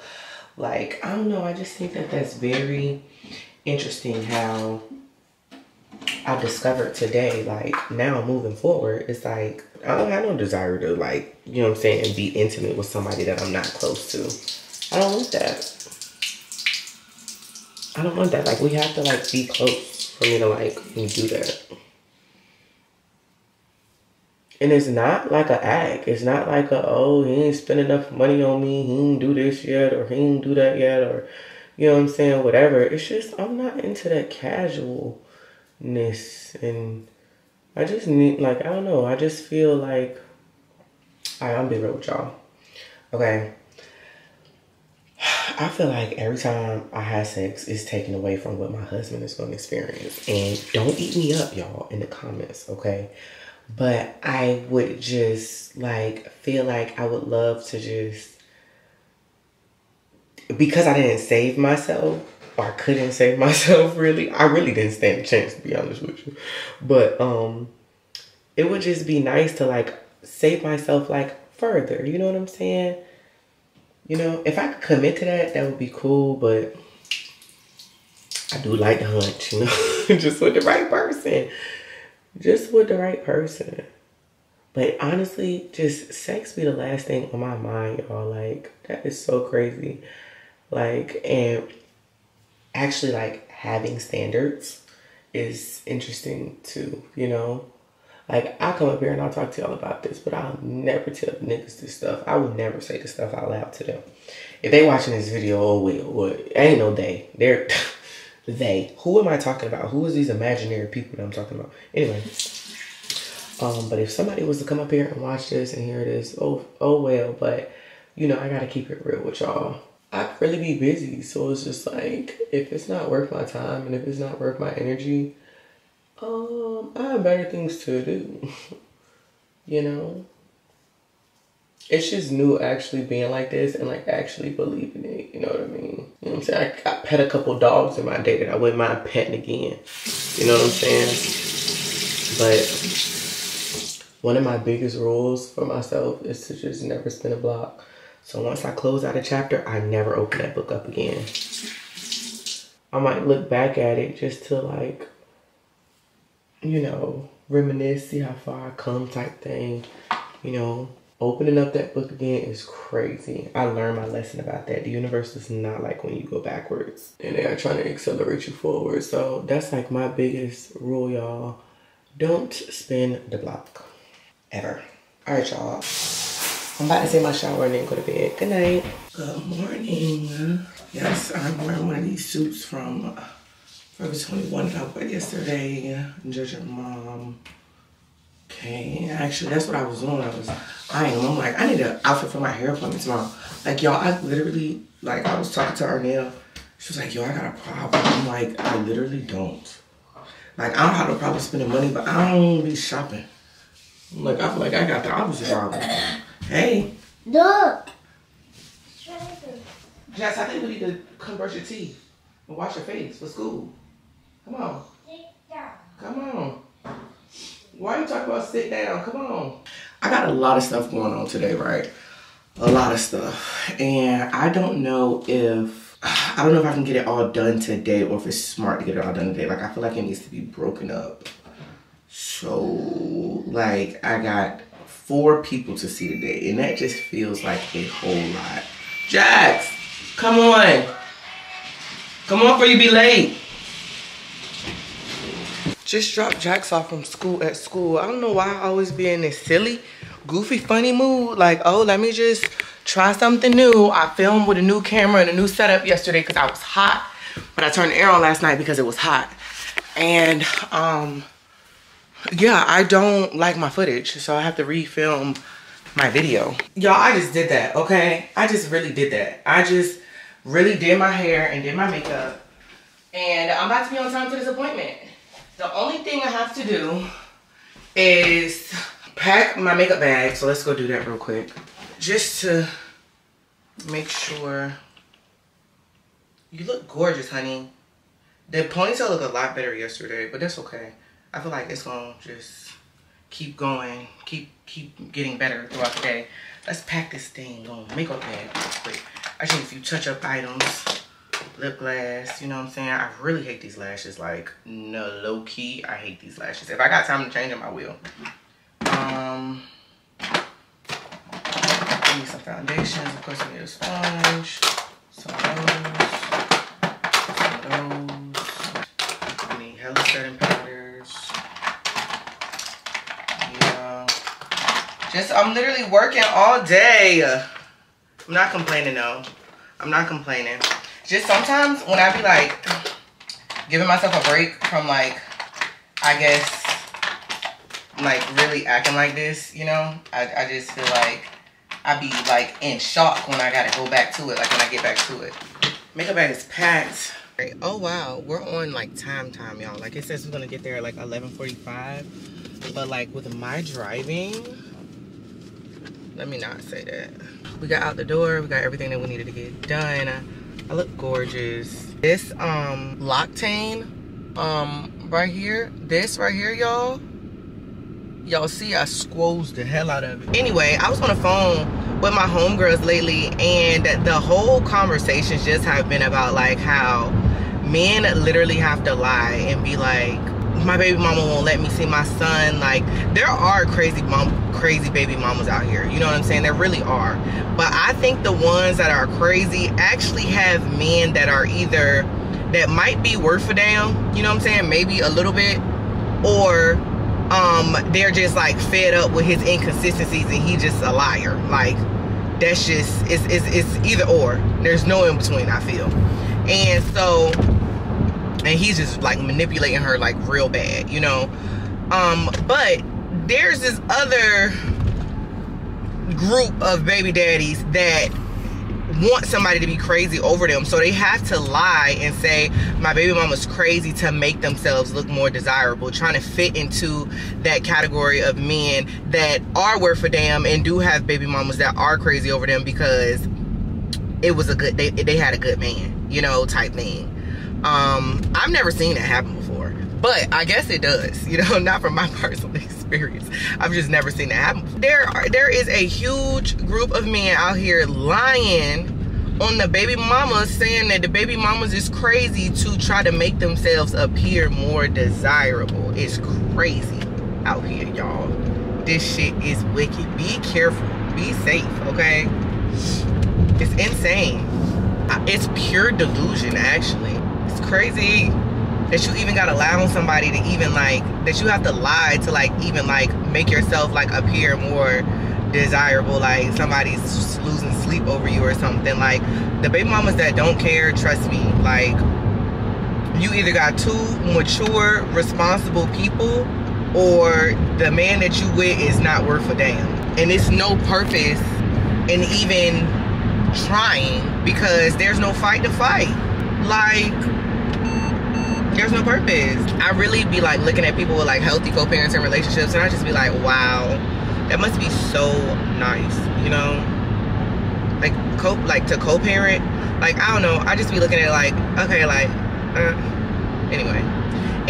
like I don't know. I just think that that's very interesting how I discovered today, like now moving forward, it's like I don't have no desire to like, you know what I'm saying, be intimate with somebody that I'm not close to. I don't want that. I don't want that. Like we have to like be close for me to like do that. And it's not like an act. It's not like a oh he ain't spend enough money on me. He ain't do this yet or he ain't do that yet or you know what I'm saying. Whatever. It's just I'm not into that casualness. and I just need like I don't know, I just feel like I I'm be real with y'all. Okay. I feel like every time I have sex, it's taken away from what my husband is going to experience. And don't eat me up, y'all, in the comments, okay? But I would just like feel like I would love to just because I didn't save myself I couldn't save myself really. I really didn't stand a chance to be honest with you. But um it would just be nice to like save myself like further. You know what I'm saying? You know, if I could commit to that, that would be cool, but I do like the hunch, you know, just with the right person. Just with the right person. But honestly, just sex be the last thing on my mind, y'all. Like, that is so crazy. Like, and actually like having standards is interesting too, you know? Like I come up here and I'll talk to y'all about this, but I'll never tell niggas this stuff. I would never say this stuff out loud to them. If they watching this video, oh well, well ain't no they. They're they. Who am I talking about? Who is these imaginary people that I'm talking about? Anyway. Um, but if somebody was to come up here and watch this and hear this, oh oh well, but you know, I gotta keep it real with y'all. I really be busy. So it's just like, if it's not worth my time and if it's not worth my energy, um, I have better things to do. you know? It's just new actually being like this and like actually believing it. You know what I mean? You know what I'm saying? I, I pet a couple dogs in my day that I wouldn't mind petting again. You know what I'm saying? But one of my biggest rules for myself is to just never spin a block. So once I close out a chapter, I never open that book up again. I might look back at it just to like, you know, reminisce, see how far I come type thing. You know, opening up that book again is crazy. I learned my lesson about that. The universe is not like when you go backwards and they are trying to accelerate you forward. So that's like my biggest rule, y'all. Don't spin the block ever. All right, y'all. I'm about to take my shower and then go to bed. Good night. Good morning. Yes, I'm wearing one of these suits from uh, Forever 21 that I bought yesterday. Judge mom. Okay, actually, that's what I was doing. I was eyeing I'm like, I need an outfit for my hair appointment tomorrow. Like, y'all, I literally, like, I was talking to Arnell. She was like, yo, I got a problem. I'm like, I literally don't. Like, I don't have no problem spending money, but I don't be shopping. I'm like, I feel like I got the opposite problem. Hey. Look. Jess, I think we need to come brush your teeth and wash your face for school. Come on. Come on. Why are you talking about sit down? Come on. I got a lot of stuff going on today, right? A lot of stuff. And I don't know if, I don't know if I can get it all done today or if it's smart to get it all done today. Like, I feel like it needs to be broken up. So, like, I got four people to see today, and that just feels like a whole lot. Jax, come on. Come on before you be late. Just dropped Jax off from school at school. I don't know why I always be in this silly, goofy, funny mood. Like, oh, let me just try something new. I filmed with a new camera and a new setup yesterday because I was hot. But I turned the air on last night because it was hot. And, um, yeah, I don't like my footage, so I have to refilm my video. Y'all, I just did that, okay? I just really did that. I just really did my hair and did my makeup. And I'm about to be on time to this appointment. The only thing I have to do is pack my makeup bag. So let's go do that real quick. Just to make sure. You look gorgeous, honey. The ponytail looked a lot better yesterday, but that's okay. I feel like it's gonna just keep going, keep keep getting better throughout the day. Let's pack this thing on makeup bag real quick. I just need a few touch-up items, lip gloss, you know what I'm saying? I really hate these lashes, like no low key, I hate these lashes. If I got time to change them, I will. Um I need some foundations, of course I need a sponge, some of those, some of those. Just, I'm literally working all day. I'm not complaining though. I'm not complaining. Just sometimes when I be like giving myself a break from like, I guess, like really acting like this, you know, I, I just feel like I be like in shock when I gotta go back to it, like when I get back to it. Makeup bag is packed. Oh wow, we're on like time time, y'all. Like it says we're gonna get there at like 11:45, but like with my driving, let me not say that. We got out the door. We got everything that we needed to get done. I look gorgeous. This um L'Occitane um right here, this right here, y'all. Y'all see I squoze the hell out of it. Anyway, I was on the phone with my homegirls lately and the whole conversations just have been about like how men literally have to lie and be like, my baby mama won't let me see my son. Like, there are crazy mom, crazy baby mamas out here. You know what I'm saying? There really are. But I think the ones that are crazy actually have men that are either that might be worth a damn. You know what I'm saying? Maybe a little bit, or um, they're just like fed up with his inconsistencies and he just a liar. Like, that's just it's it's, it's either or. There's no in between. I feel, and so and he's just like manipulating her like real bad, you know. Um, but there's this other group of baby daddies that want somebody to be crazy over them so they have to lie and say my baby mama's crazy to make themselves look more desirable trying to fit into that category of men that are worth a damn and do have baby mamas that are crazy over them because it was a good they, they had a good man you know type thing um, I've never seen that happen before, but I guess it does, you know, not from my personal experience. I've just never seen that happen. There are, there is a huge group of men out here lying on the baby mamas saying that the baby mamas is crazy to try to make themselves appear more desirable. It's crazy. out here, y'all. This shit is wicked. Be careful. Be safe, okay? It's insane. It's pure delusion, actually. It's crazy that you even gotta lie on somebody to even like that you have to lie to like even like make yourself like appear more desirable like somebody's losing sleep over you or something. Like the baby mamas that don't care trust me like you either got two mature responsible people or the man that you with is not worth a damn. And it's no purpose in even trying because there's no fight to fight like there's no purpose. I really be like looking at people with like healthy co-parenting relationships and i just be like wow that must be so nice you know? Like co like to co-parent like i don't know i just be looking at like okay like uh, anyway.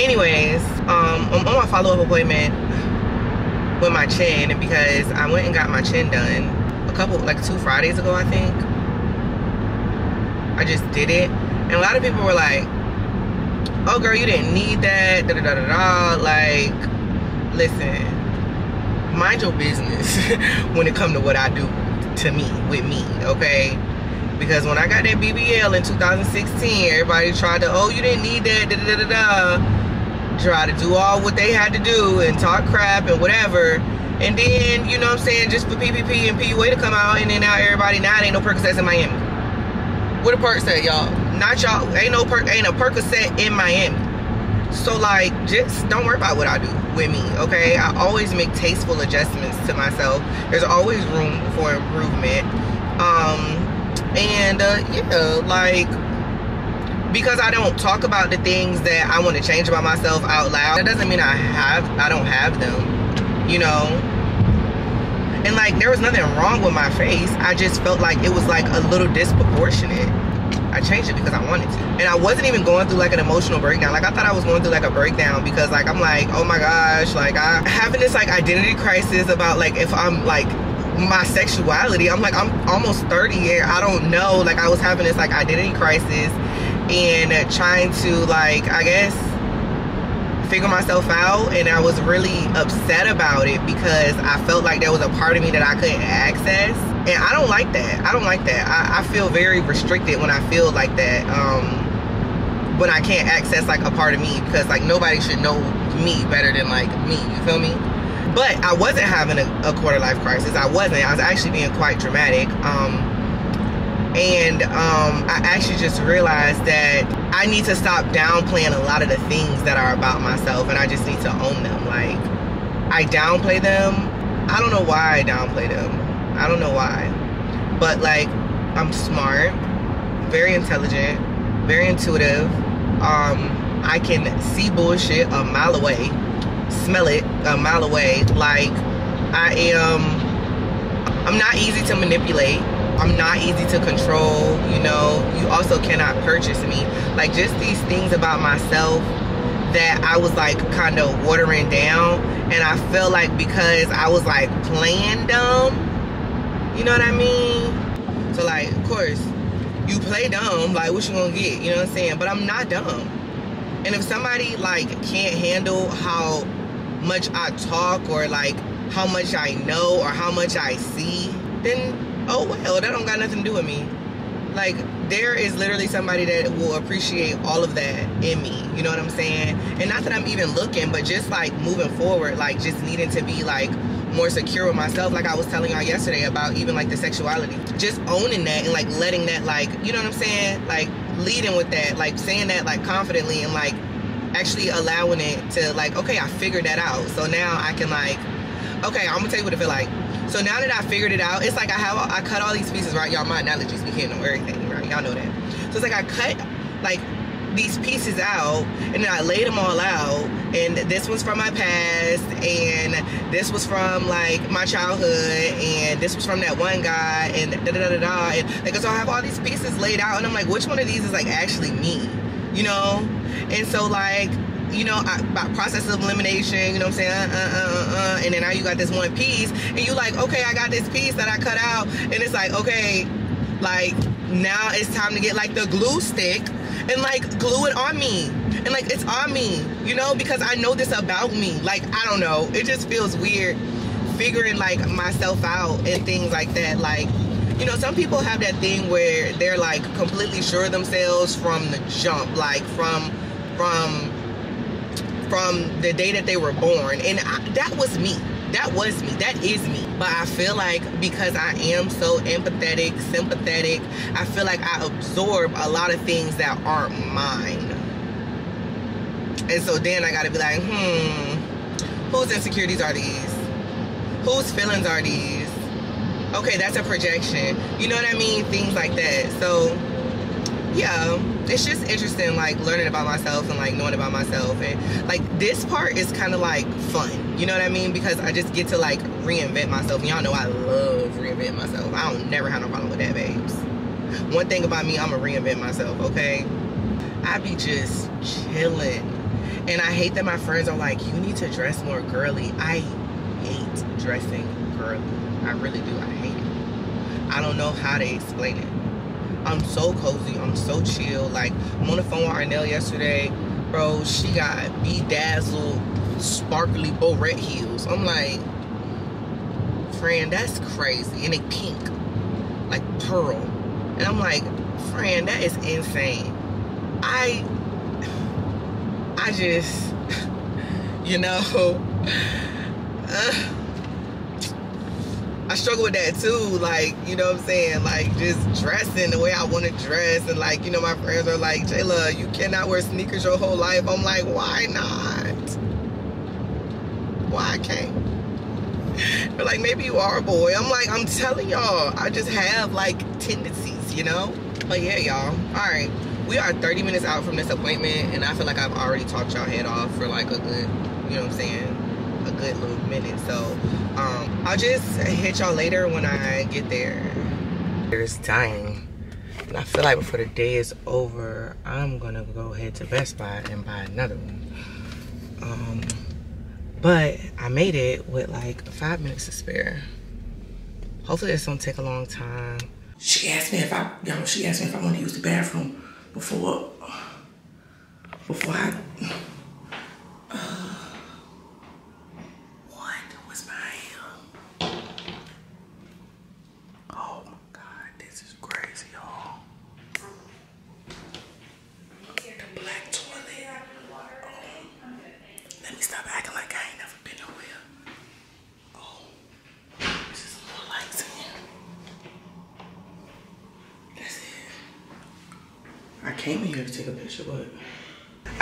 Anyways um i'm on my follow-up appointment with my chin because i went and got my chin done a couple like two fridays ago i think. I just did it and a lot of people were like oh girl you didn't need that da da da da da. Like listen mind your business when it come to what I do to me with me okay? Because when I got that BBL in 2016 everybody tried to oh you didn't need that da da da da da. Try to do all what they had to do and talk crap and whatever. And then you know what I'm saying just for PPP and PUA to come out and then now everybody now it ain't no Percocets in Miami what a Percocet y'all? Not y'all ain't no per ain't a Percocet in Miami. So like just don't worry about what I do with me okay? I always make tasteful adjustments to myself. There's always room for improvement. Um and uh yeah like because I don't talk about the things that I want to change about myself out loud that doesn't mean I have I don't have them you know and like there was nothing wrong with my face I just felt like it was like a little disproportionate I changed it because I wanted to. And I wasn't even going through like an emotional breakdown. Like I thought I was going through like a breakdown because like I'm like, oh my gosh, like I having this like identity crisis about like if I'm like my sexuality. I'm like I'm almost 30 and I don't know. Like I was having this like identity crisis and trying to like I guess figure myself out and I was really upset about it because I felt like there was a part of me that I couldn't access. And I don't like that. I don't like that. I, I feel very restricted when I feel like that um, when I can't access like a part of me because like nobody should know me better than like me. You feel me? But I wasn't having a, a quarter life crisis. I wasn't. I was actually being quite dramatic. Um, and um, I actually just realized that I need to stop downplaying a lot of the things that are about myself and I just need to own them. Like I downplay them. I don't know why I downplay them. I don't know why. But like I'm smart very intelligent very intuitive. Um, I can see bullshit a mile away smell it a mile away. Like I am I'm not easy to manipulate I'm not easy to control, you know. You also cannot purchase me. Like just these things about myself that I was like kind of watering down and I felt like because I was like playing dumb, you know what I mean? So like, of course, you play dumb, like what you gonna get, you know what I'm saying? But I'm not dumb. And if somebody like can't handle how much I talk or like how much I know or how much I see, then oh well, that don't got nothing to do with me. Like there is literally somebody that will appreciate all of that in me. You know what I'm saying? And not that I'm even looking, but just like moving forward, like just needing to be like more secure with myself like I was telling y'all yesterday about even like the sexuality just owning that and like letting that like you know what I'm saying like leading with that like saying that like confidently and like actually allowing it to like okay I figured that out so now I can like okay I'm gonna tell you what it feel like so now that I figured it out, it's like I have I cut all these pieces, right? Y'all, my analogies be hitting on everything, right? Y'all know that. So it's like I cut like these pieces out and then I laid them all out and this was from my past and this was from like my childhood and this was from that one guy and da da da da da and like so I have all these pieces laid out and I'm like which one of these is like actually me you know and so like you know, by process of elimination, you know what I'm saying? Uh, uh, uh, uh, and then now you got this one piece, and you like, okay, I got this piece that I cut out, and it's like, okay, like now it's time to get like the glue stick and like glue it on me. And like it's on me, you know, because I know this about me. Like, I don't know. It just feels weird figuring like myself out and things like that. Like, you know, some people have that thing where they're like completely sure of themselves from the jump, like from from from the day that they were born. And I, that was me. That was me. That is me. But I feel like because I am so empathetic, sympathetic, I feel like I absorb a lot of things that aren't mine. And so then I gotta be like, hmm, whose insecurities are these? Whose feelings are these? Okay, that's a projection. You know what I mean? Things like that. So yeah it's just interesting like learning about myself and like knowing about myself. And like this part is kind of like fun. You know what i mean? Because i just get to like reinvent myself. Y'all know i love reinvent myself. I don't never have no problem with that babes. One thing about me i'm gonna reinvent myself okay? I be just chilling. And i hate that my friends are like you need to dress more girly. I hate dressing girly. I really do. I hate it. I don't know how to explain it I'm so cozy. I'm so chill. Like, I'm on the phone with Arnell yesterday. Bro, she got bedazzled, sparkly red heels. I'm like, friend, that's crazy. And it pink, like pearl. And I'm like, friend, that is insane. I, I just, you know, uh, I struggle with that too. Like, you know what I'm saying? Like, just dressing the way I want to dress. And, like, you know, my friends are like, Jaelah, you cannot wear sneakers your whole life. I'm like, why not? Why I can't? They're like, maybe you are a boy. I'm like, I'm telling y'all, I just have, like, tendencies, you know? But yeah, y'all. All right. We are 30 minutes out from this appointment. And I feel like I've already talked y'all head off for, like, a good, you know what I'm saying? A good little minute. So, um, I'll just hit y'all later when I get there. It's dying. And I feel like before the day is over, I'm gonna go head to Best Buy and buy another one. Um, but I made it with like five minutes to spare. Hopefully this don't take a long time. She asked me if I, you know, she asked me if I want to use the bathroom before, before I came in here to take a picture, but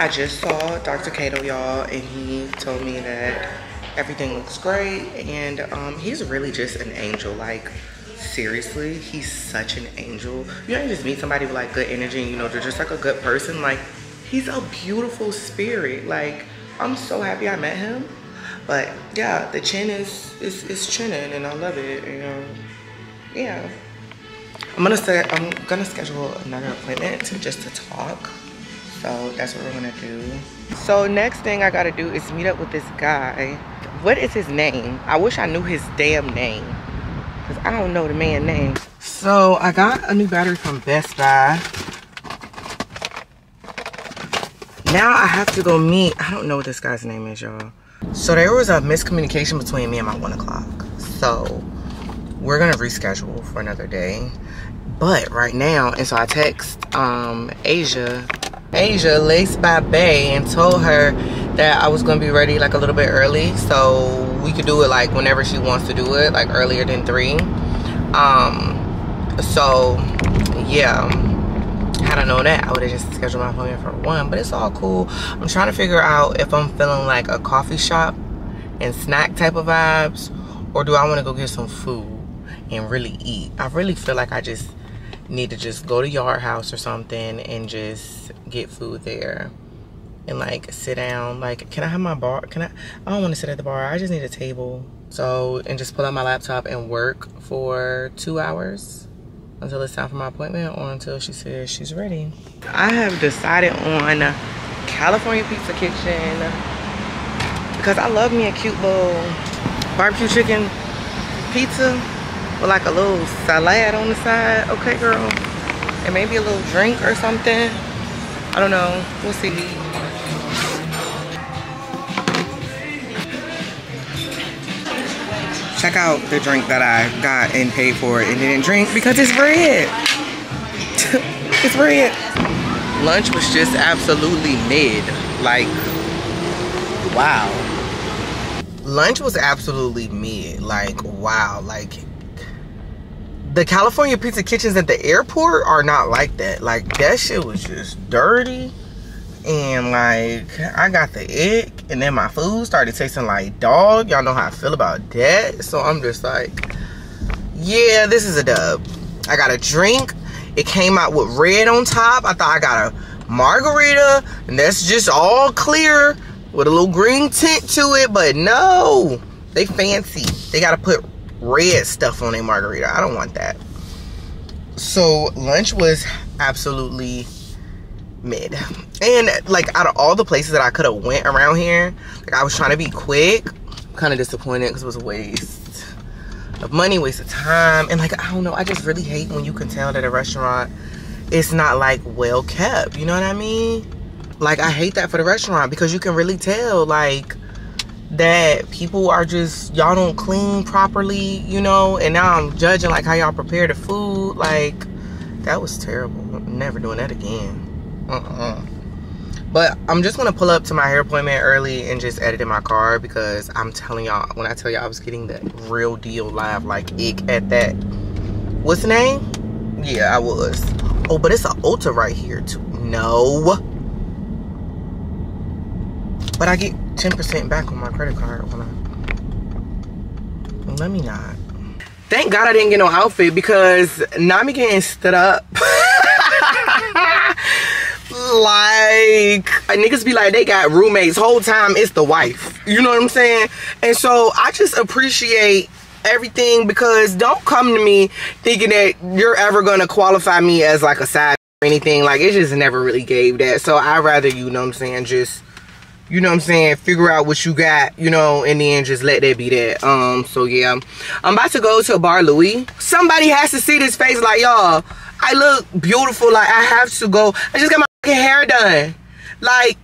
I just saw Dr. Kaado, y'all, and he told me that everything looks great, and um, he's really just an angel. Like, seriously, he's such an angel. You you just meet somebody with like good energy, and you know, they're just like a good person. Like, he's a beautiful spirit. Like, I'm so happy I met him. But yeah, the chin is is is chinning, and I love it. You know, yeah. I'm gonna say I'm gonna schedule another appointment just to talk. So that's what we're gonna do. So next thing I gotta do is meet up with this guy. What is his name? I wish I knew his damn name. Cause I don't know the man name. So I got a new battery from Best Buy. Now I have to go meet, I don't know what this guy's name is, y'all. So there was a miscommunication between me and my one o'clock. So we're gonna reschedule for another day but right now and so i text um asia asia laced by bay and told her that i was gonna be ready like a little bit early so we could do it like whenever she wants to do it like earlier than three um so yeah had I known that, I would have just scheduled my appointment for one. But it's all cool. I'm trying to figure out if I'm feeling like a coffee shop and snack type of vibes, or do I want to go get some food and really eat. I really feel like I just need to just go to Yard House or something and just get food there and like sit down. Like, can I have my bar? Can I? I don't want to sit at the bar. I just need a table. So, and just pull out my laptop and work for two hours until it's time for my appointment or until she says she's ready. I have decided on California Pizza Kitchen because I love me a cute little barbecue chicken pizza with like a little salad on the side. Okay, girl. And maybe a little drink or something. I don't know. We'll see. Check out the drink that I got and paid for and didn't drink because it's red. it's red. Lunch was just absolutely mid. Like, wow. Lunch was absolutely mid. Like, wow. Like, the California Pizza Kitchens at the airport are not like that. Like, that shit was just dirty. And, like, I got the ick. And then my food started tasting like dog. Y'all know how I feel about that. So I'm just like, yeah, this is a dub. I got a drink. It came out with red on top. I thought I got a margarita. And that's just all clear with a little green tint to it. But no, they fancy. They got to put red stuff on a margarita. I don't want that. So lunch was absolutely mid. And like out of all the places that I could have went around here, like I was trying to be quick. Kind of disappointed because it was a waste of money, waste of time. And like, I don't know, I just really hate when you can tell that a restaurant it's not like well kept. You know what I mean? Like I hate that for the restaurant because you can really tell like that people are just y'all don't clean properly, you know, and now I'm judging like how y'all prepare the food. Like that was terrible. I'm never doing that again. Uh-uh. But I'm just gonna pull up to my hair appointment early and just edit in my car because I'm telling y'all, when I tell y'all I was getting the real deal live like ick at that. What's the name? Yeah, I was. Oh, but it's an Ulta right here too. No. But I get 10% back on my credit card when I. Let me not. Thank God I didn't get no outfit because now I'm getting stood up. like niggas be like they got roommates whole time it's the wife you know what i'm saying and so i just appreciate everything because don't come to me thinking that you're ever gonna qualify me as like a side or anything like it just never really gave that so i rather you know what i'm saying just you know what I'm saying, figure out what you got, you know, and then just let that be that. Um, so yeah. I'm about to go to Bar Louie. Somebody has to see this face like, y'all, I look beautiful, like I have to go. I just got my hair done. Like,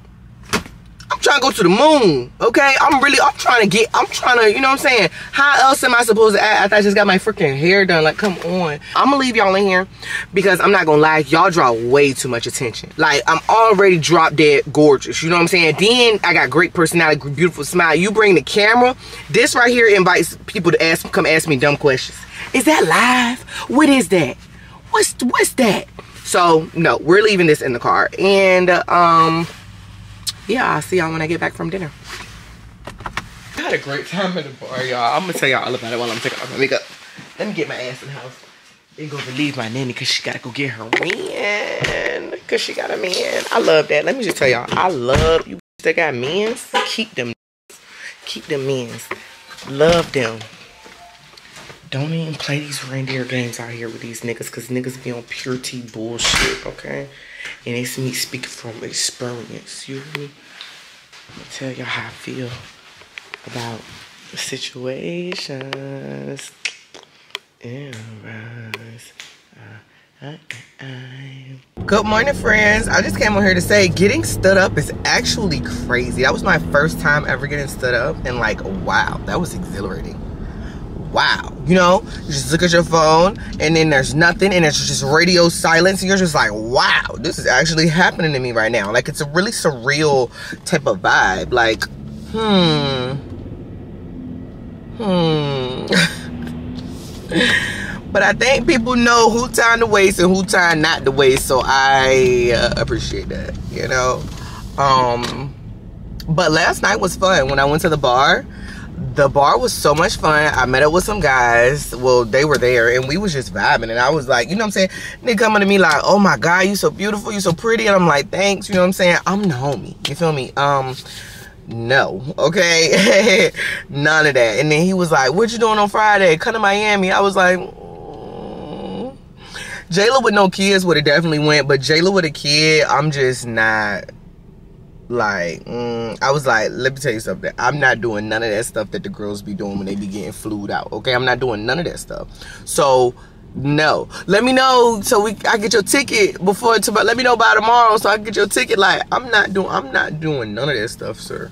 I'm trying to go to the moon, okay? I'm really, I'm trying to get, I'm trying to, you know what I'm saying? How else am I supposed to act after I just got my freaking hair done? Like, come on. I'm gonna leave y'all in here because I'm not gonna lie, y'all draw way too much attention. Like, I'm already drop dead gorgeous, you know what I'm saying? Then I got great personality, beautiful smile. You bring the camera, this right here invites people to ask, come ask me dumb questions. Is that live? What is that? What's, what's that? So, no, we're leaving this in the car. And, um, yeah, I'll see y'all when I get back from dinner. I had a great time at the bar, y'all. I'm gonna tell y'all all about it while I'm taking off my makeup. Let me get my ass in the house. Ain't gonna believe my nanny because she gotta go get her man. Because she got a man. I love that. Let me just tell y'all, I love you that got men. Keep them. Keep them men. Love them. Don't even play these reindeer games out here with these niggas because niggas be on purity bullshit, okay? And it's me speaking from experience, you hear me? I'm tell y'all how I feel about situations. Errors. Uh, uh, uh. Good morning, friends. I just came on here to say getting stood up is actually crazy. That was my first time ever getting stood up, and like, wow, that was exhilarating wow. You know you just look at your phone and then there's nothing and it's just radio silence and you're just like wow this is actually happening to me right now. Like it's a really surreal type of vibe. Like hmm. Hmm. But i think people know who time to waste and who time not to waste so i uh, appreciate that you know? Um but last night was fun. When i went to the bar the bar was so much fun. I met up with some guys. Well, they were there and we was just vibing. And I was like, you know what I'm saying? They coming to me like, oh my God, you so beautiful, you so pretty. And I'm like, thanks, you know what I'm saying? I'm homie. You feel me? Um, no, okay? None of that. And then he was like, what you doing on Friday? Come to Miami. I was like, mm. Jaelah with no kids would have definitely went, but Jaelah with a kid, I'm just not like, mm, I was like, let me tell you something. I'm not doing none of that stuff that the girls be doing when they be getting flued out. Okay, I'm not doing none of that stuff. So no. Let me know so we I get your ticket before tomorrow. Let me know by tomorrow so I get your ticket. Like I'm not doing I'm not doing none of that stuff, sir.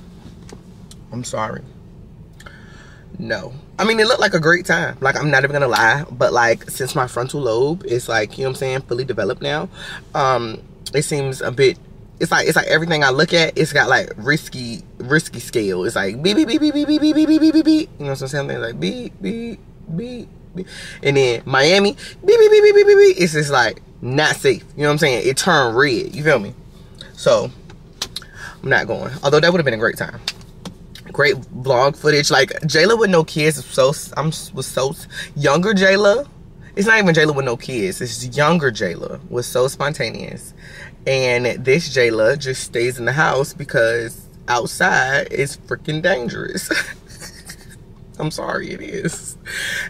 I'm sorry. No. I mean, it looked like a great time. Like, I'm not even gonna lie, but like, since my frontal lobe is like, you know what I'm saying, fully developed now, um, it seems a bit. It's like it's like everything I look at, it's got like risky risky scale. It's like beep beep beep beep beep beep beep beep beep beep beep. You know what I'm saying? Like beep beep beep beep. And then Miami, beep beep beep beep beep beep. It's just like not safe. You know what I'm saying? It turned red. You feel me? So I'm not going. Although that would have been a great time great vlog footage. Like Jaelah with no kids so I'm was so younger Jaelah. It's not even Jaelah with no kids. It's younger Jaelah was so spontaneous, and this Jaelah just stays in the house because outside is freaking dangerous. I'm sorry, it is.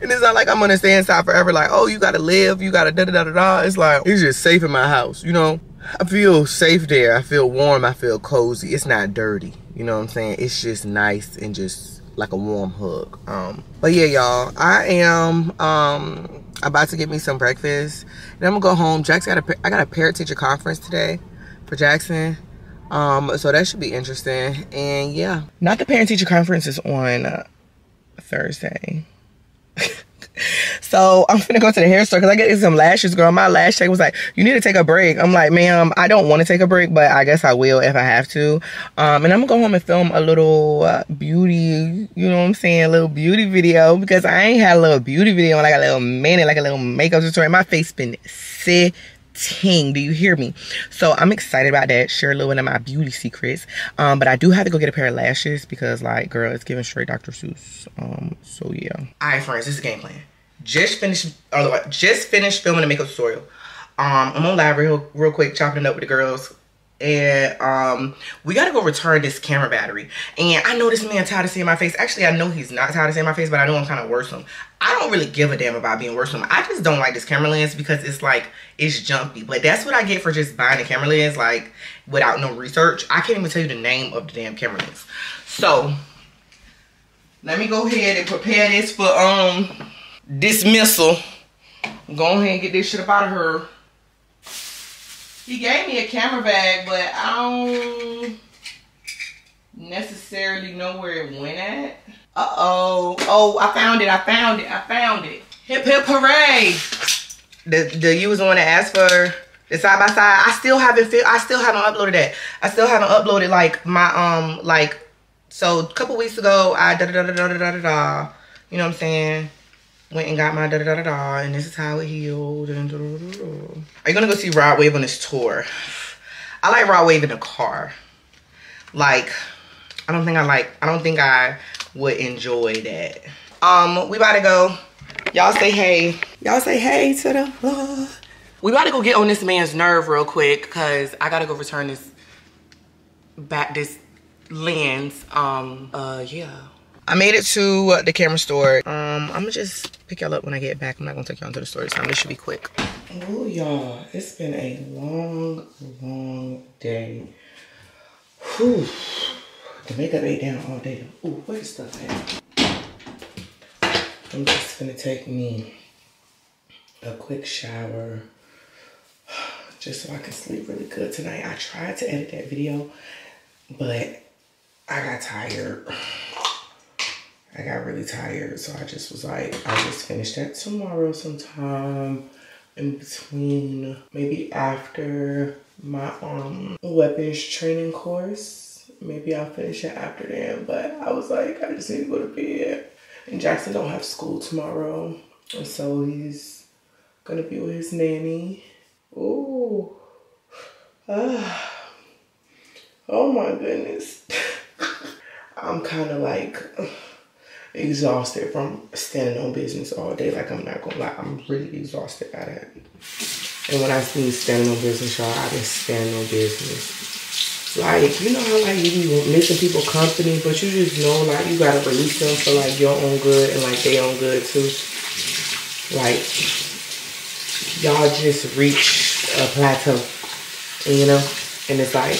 And it's not like I'm gonna stay inside forever. Like, oh, you gotta live, you gotta da da da da da. It's like it's just safe in my house, you know. I feel safe there. I feel warm. I feel cozy. It's not dirty. You know what I'm saying? It's just nice and just like a warm hug. Um, but yeah, y'all, I am um about to get me some breakfast. And I'm gonna go home. Jackson got a I got a parent teacher conference today for Jackson. Um, so that should be interesting. And yeah, not the parent teacher conference is on uh, Thursday. So I'm gonna go to the hair store because I get some lashes, girl. My lash tech was like, you need to take a break. I'm like, ma'am, I don't want to take a break, but I guess I will if I have to. Um, and I'm gonna go home and film a little uh, beauty, you know what I'm saying, a little beauty video because I ain't had a little beauty video in like a little minute, like a little makeup tutorial. My face been sick ting. Do you hear me? So i'm excited about that. Share a little bit of my beauty secrets. Um but i do have to go get a pair of lashes because like girl it's giving straight dr seuss. Um so yeah. All right friends this is game plan. Just finished or just finished filming a makeup tutorial. Um i'm on live real real quick chopping it up with the girls and um we gotta go return this camera battery. And i know this man tired of seeing my face. Actually i know he's not tired of seeing my face but i know i'm kind of worse i don't really give a damn about being worse i just don't like this camera lens because it's like it's jumpy. But that's what i get for just buying a camera lens like without no research. I can't even tell you the name of the damn camera lens. So let me go ahead and prepare this for um dismissal. Go ahead and get this shit up out of her he gave me a camera bag, but I don't necessarily know where it went at. Uh-oh. Oh, I found it. I found it. I found it. Hip hip hooray. The the you was the one that asked for the side by side. I still haven't I still haven't uploaded that. I still haven't uploaded like my um like so a couple weeks ago I da da da da da da da da. You know what I'm saying? Went and got my da da da da and this is how it healed. Da, da. Are you gonna go see Rod Wave on this tour? I like Rod Wave in a car. Like, I don't think I like. I don't think I would enjoy that. Um, we about to go. Y'all say hey. Y'all say hey to the. We about to go get on this man's nerve real quick, cause I gotta go return this back this lens. Um, uh, yeah. I made it to uh, the camera store. Um, I'm gonna just pick y'all up when I get back. I'm not gonna take y'all into the store this time. This should be quick. Oh, y'all, it's been a long, long day. Whew. The makeup ain't down all day. Ooh, where's stuff at? I'm just gonna take me a quick shower just so I can sleep really good tonight. I tried to edit that video, but I got tired. I got really tired. So I just was like, I'll just finish that tomorrow sometime in between, maybe after my um weapons training course. Maybe I'll finish it after then. But I was like, I just need to go to bed. And Jackson don't have school tomorrow. And so he's gonna be with his nanny. Ooh. Oh my goodness. I'm kind of like exhausted from standing on business all day. Like I'm not gonna lie, I'm really exhausted by that. And when I see standing on business, y'all, I just stand on business. Like, you know how like you be missing people company, but you just know like you gotta release them for like your own good and like their own good too. Like y'all just reach a plateau. You know? And it's like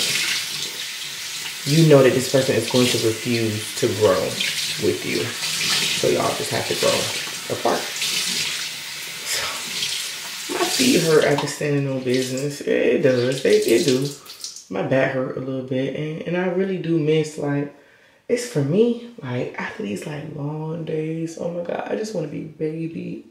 you know that this person is going to refuse to grow with you. So y'all just have to grow apart. So, feet hurt after standing on business. It does. It, it do. My back hurt a little bit, and, and I really do miss like it's for me. Like after these like long days, oh my god, I just want to be baby.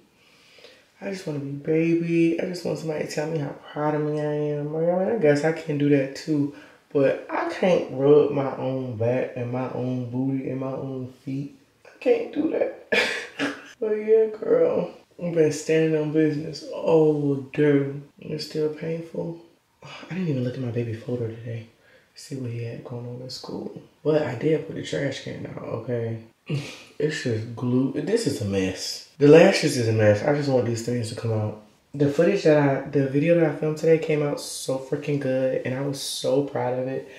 I just want to be baby. I just want somebody to tell me how proud of me I am. I guess I can do that too, but I can't rub my own back and my own booty and my own feet. I can't do that. but yeah, girl, I've been standing on business all day. It's still painful. I didn't even look at my baby photo today. See what he had going on in school. But I did put the trash can out, okay? It's just glue. This is a mess. The lashes is a mess. I just want these things to come out. The footage that I, the video that I filmed today came out so freaking good and I was so proud of it.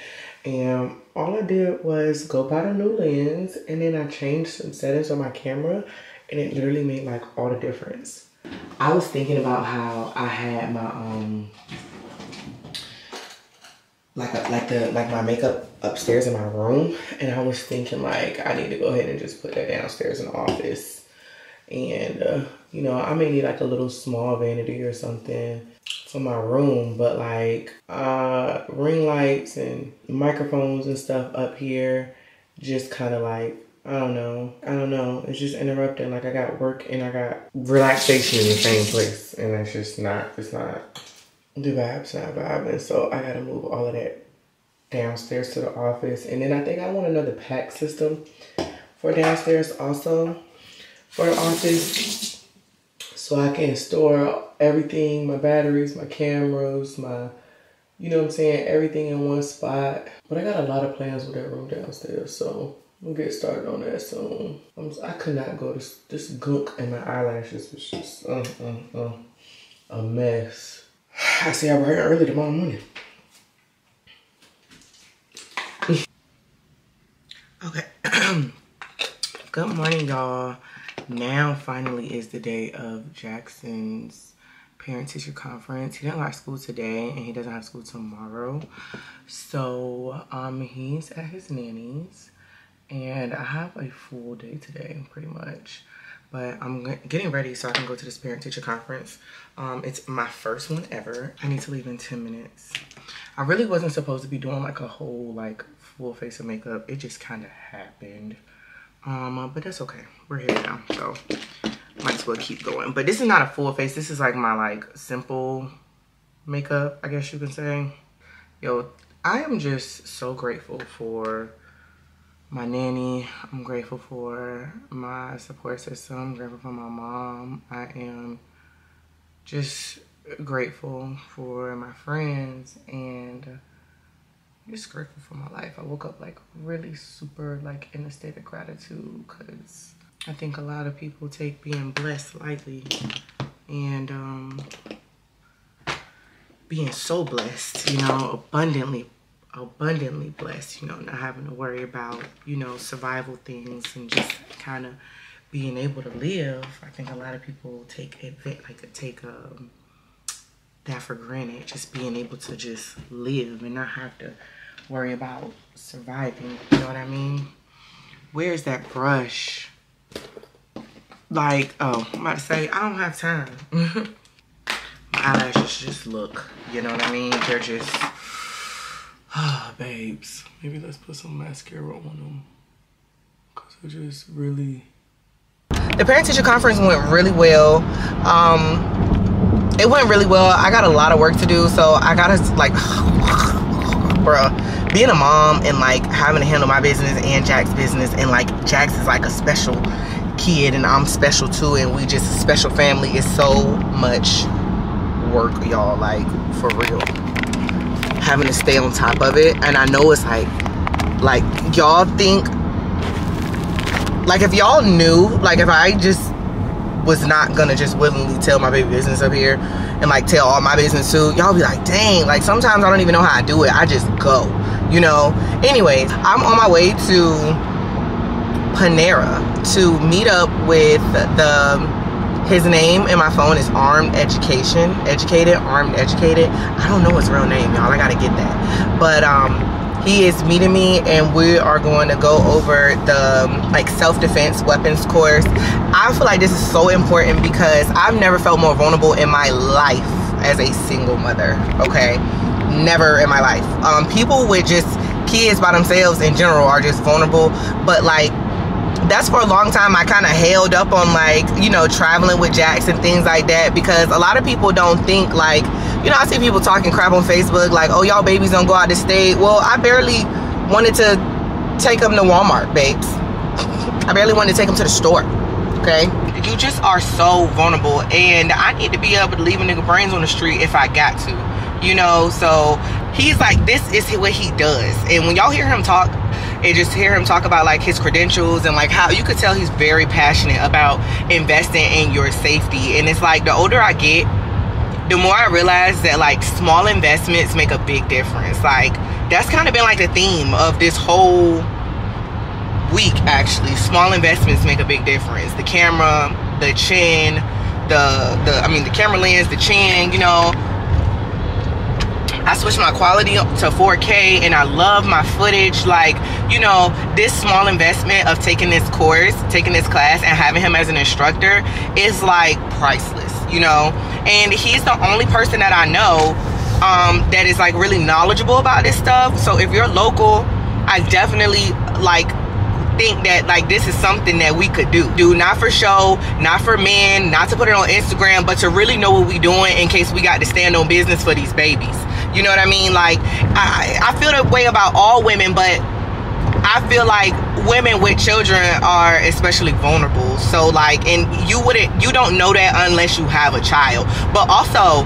And all I did was go buy a new lens and then I changed some settings on my camera and it literally made like all the difference. I was thinking about how I had my, um, like a, like the like my makeup upstairs in my room and I was thinking like I need to go ahead and just put that downstairs in the office and uh, you know I may need like a little small vanity or something for my room but like uh ring lights and microphones and stuff up here just kind of like I don't know. I don't know. It's just interrupting. Like I got work and I got relaxation in the same place. And it's just not, it's not the vibes not vibing. So I gotta move all of that downstairs to the office. And then I think I want another pack system for downstairs also for the office. So I can store everything, my batteries, my cameras, my, you know what I'm saying, everything in one spot. But I got a lot of plans with that room downstairs. So We'll get started on that soon. I'm, I could not go to this gunk in my eyelashes was just uh, uh, uh, a mess. I see I'll be early tomorrow morning. okay. Good morning, y'all. Now finally is the day of Jackson's parent-teacher conference. He didn't have school today and he doesn't have school tomorrow. So um, he's at his nanny's and I have a full day today pretty much but I'm getting ready so I can go to this parent teacher conference. Um, it's my first one ever. I need to leave in 10 minutes. I really wasn't supposed to be doing like a whole like full face of makeup. It just kind of happened. Um, but that's okay. We're here now, so might as well keep going. But this is not a full face. This is like my like simple makeup, I guess you can say. Yo, I am just so grateful for my nanny. I'm grateful for my support system. I'm grateful for my mom. I am just grateful for my friends and just grateful for my life. I woke up like really super like in a state of gratitude because I think a lot of people take being blessed lightly and um being so blessed, you know, abundantly abundantly blessed, you know, not having to worry about, you know, survival things and just kind of being able to live. I think a lot of people take it like take um, that for granted, just being able to just live and not have to worry about surviving. You know what I mean? Where's that brush? Like, oh, I'm about to say, I don't have time. My eyelashes just look, you know what I mean? They're just Ah, babes. Maybe let's put some mascara on them. Cause it just really... The parent-teacher conference went really well. Um, it went really well. I got a lot of work to do, so I gotta like, bruh, being a mom and like having to handle my business and Jack's business, and like Jack's is like a special kid, and I'm special too, and we just a special family. is so much work, y'all. Like for real having to stay on top of it and I know it's like like y'all think like if y'all knew like if I just was not gonna just willingly tell my baby business up here and like tell all my business too y'all be like dang like sometimes I don't even know how I do it I just go you know anyways I'm on my way to Panera to meet up with the his name in my phone is Armed Education, Educated, Armed Educated. I don't know his real name, y'all. I gotta get that. But um, he is meeting me, and we are going to go over the like self-defense weapons course. I feel like this is so important because I've never felt more vulnerable in my life as a single mother. Okay, never in my life. Um, people with just kids by themselves in general are just vulnerable. But like that's for a long time I kind of held up on like, you know, traveling with Jax and things like that because a lot of people don't think like, you know, I see people talking crap on Facebook like, oh, y'all babies don't go out to state. Well, I barely wanted to take them to Walmart, babes. I barely wanted to take them to the store, okay? You just are so vulnerable and I need to be able to leave a nigga brains on the street if I got to, you know? So he's like, this is what he does. And when y'all hear him talk, and just hear him talk about like his credentials and like how you could tell he's very passionate about investing in your safety and it's like the older i get the more i realize that like small investments make a big difference. Like that's kind of been like the theme of this whole week actually. Small investments make a big difference. The camera the chin the the i mean the camera lens the chin you know. I switched my quality to 4K and I love my footage. Like, you know, this small investment of taking this course, taking this class, and having him as an instructor is like priceless, you know? And he's the only person that I know um, that is like really knowledgeable about this stuff. So if you're local, I definitely like think that like this is something that we could do do not for show not for men not to put it on instagram but to really know what we doing in case we got to stand on business for these babies you know what i mean like i i feel that way about all women but I feel like women with children are especially vulnerable. So like, and you wouldn't, you don't know that unless you have a child. But also,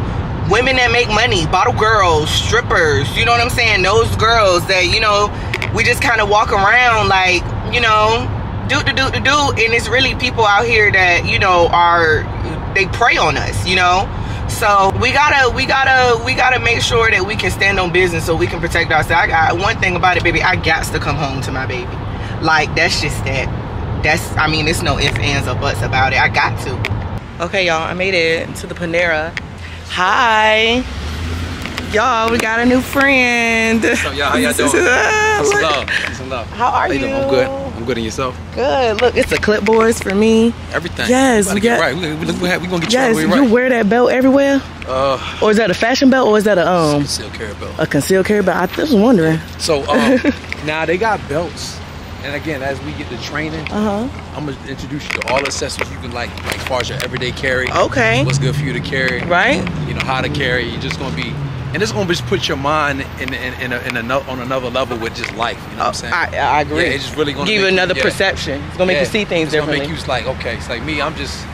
women that make money, bottle girls, strippers, you know what I'm saying? Those girls that, you know, we just kind of walk around like, you know, do do do do do, and it's really people out here that you know are they prey on us, you know. So we gotta we gotta we gotta make sure that we can stand on business so we can protect ourselves. I got one thing about it, baby. I got to come home to my baby. Like that's just that. That's I mean, it's no ifs, ands, or buts about it. I got to. Okay, y'all, I made it to the Panera. Hi. Y'all, we got a new friend. So y'all, how y'all doing? What's love? What's love? How are How you you? doing? I'm good. I'm good. And yourself? Good. Look, it's a clipboards for me. Everything. Yes, we got- right. We, we, we, we gonna get you Yes, the way you wear that belt everywhere, Uh, or is that a fashion belt, or is that a um concealed carry belt. a concealed carry belt? I just was wondering. So um, now they got belts, and again, as we get the training, Uh huh. I'm gonna introduce you to all the accessories you can like, like as far as your everyday carry. Okay. What's good for you to carry? Right. You know how to carry. You're just gonna be, and it's gonna just put your mind in in in, a, in a, on another level with just life. You know what I'm uh, saying? I, I agree. Yeah, it's just really gonna give you make you- another yeah. perception. It's gonna make you see things it's gonna differently. make you like okay. It's like me. I'm just,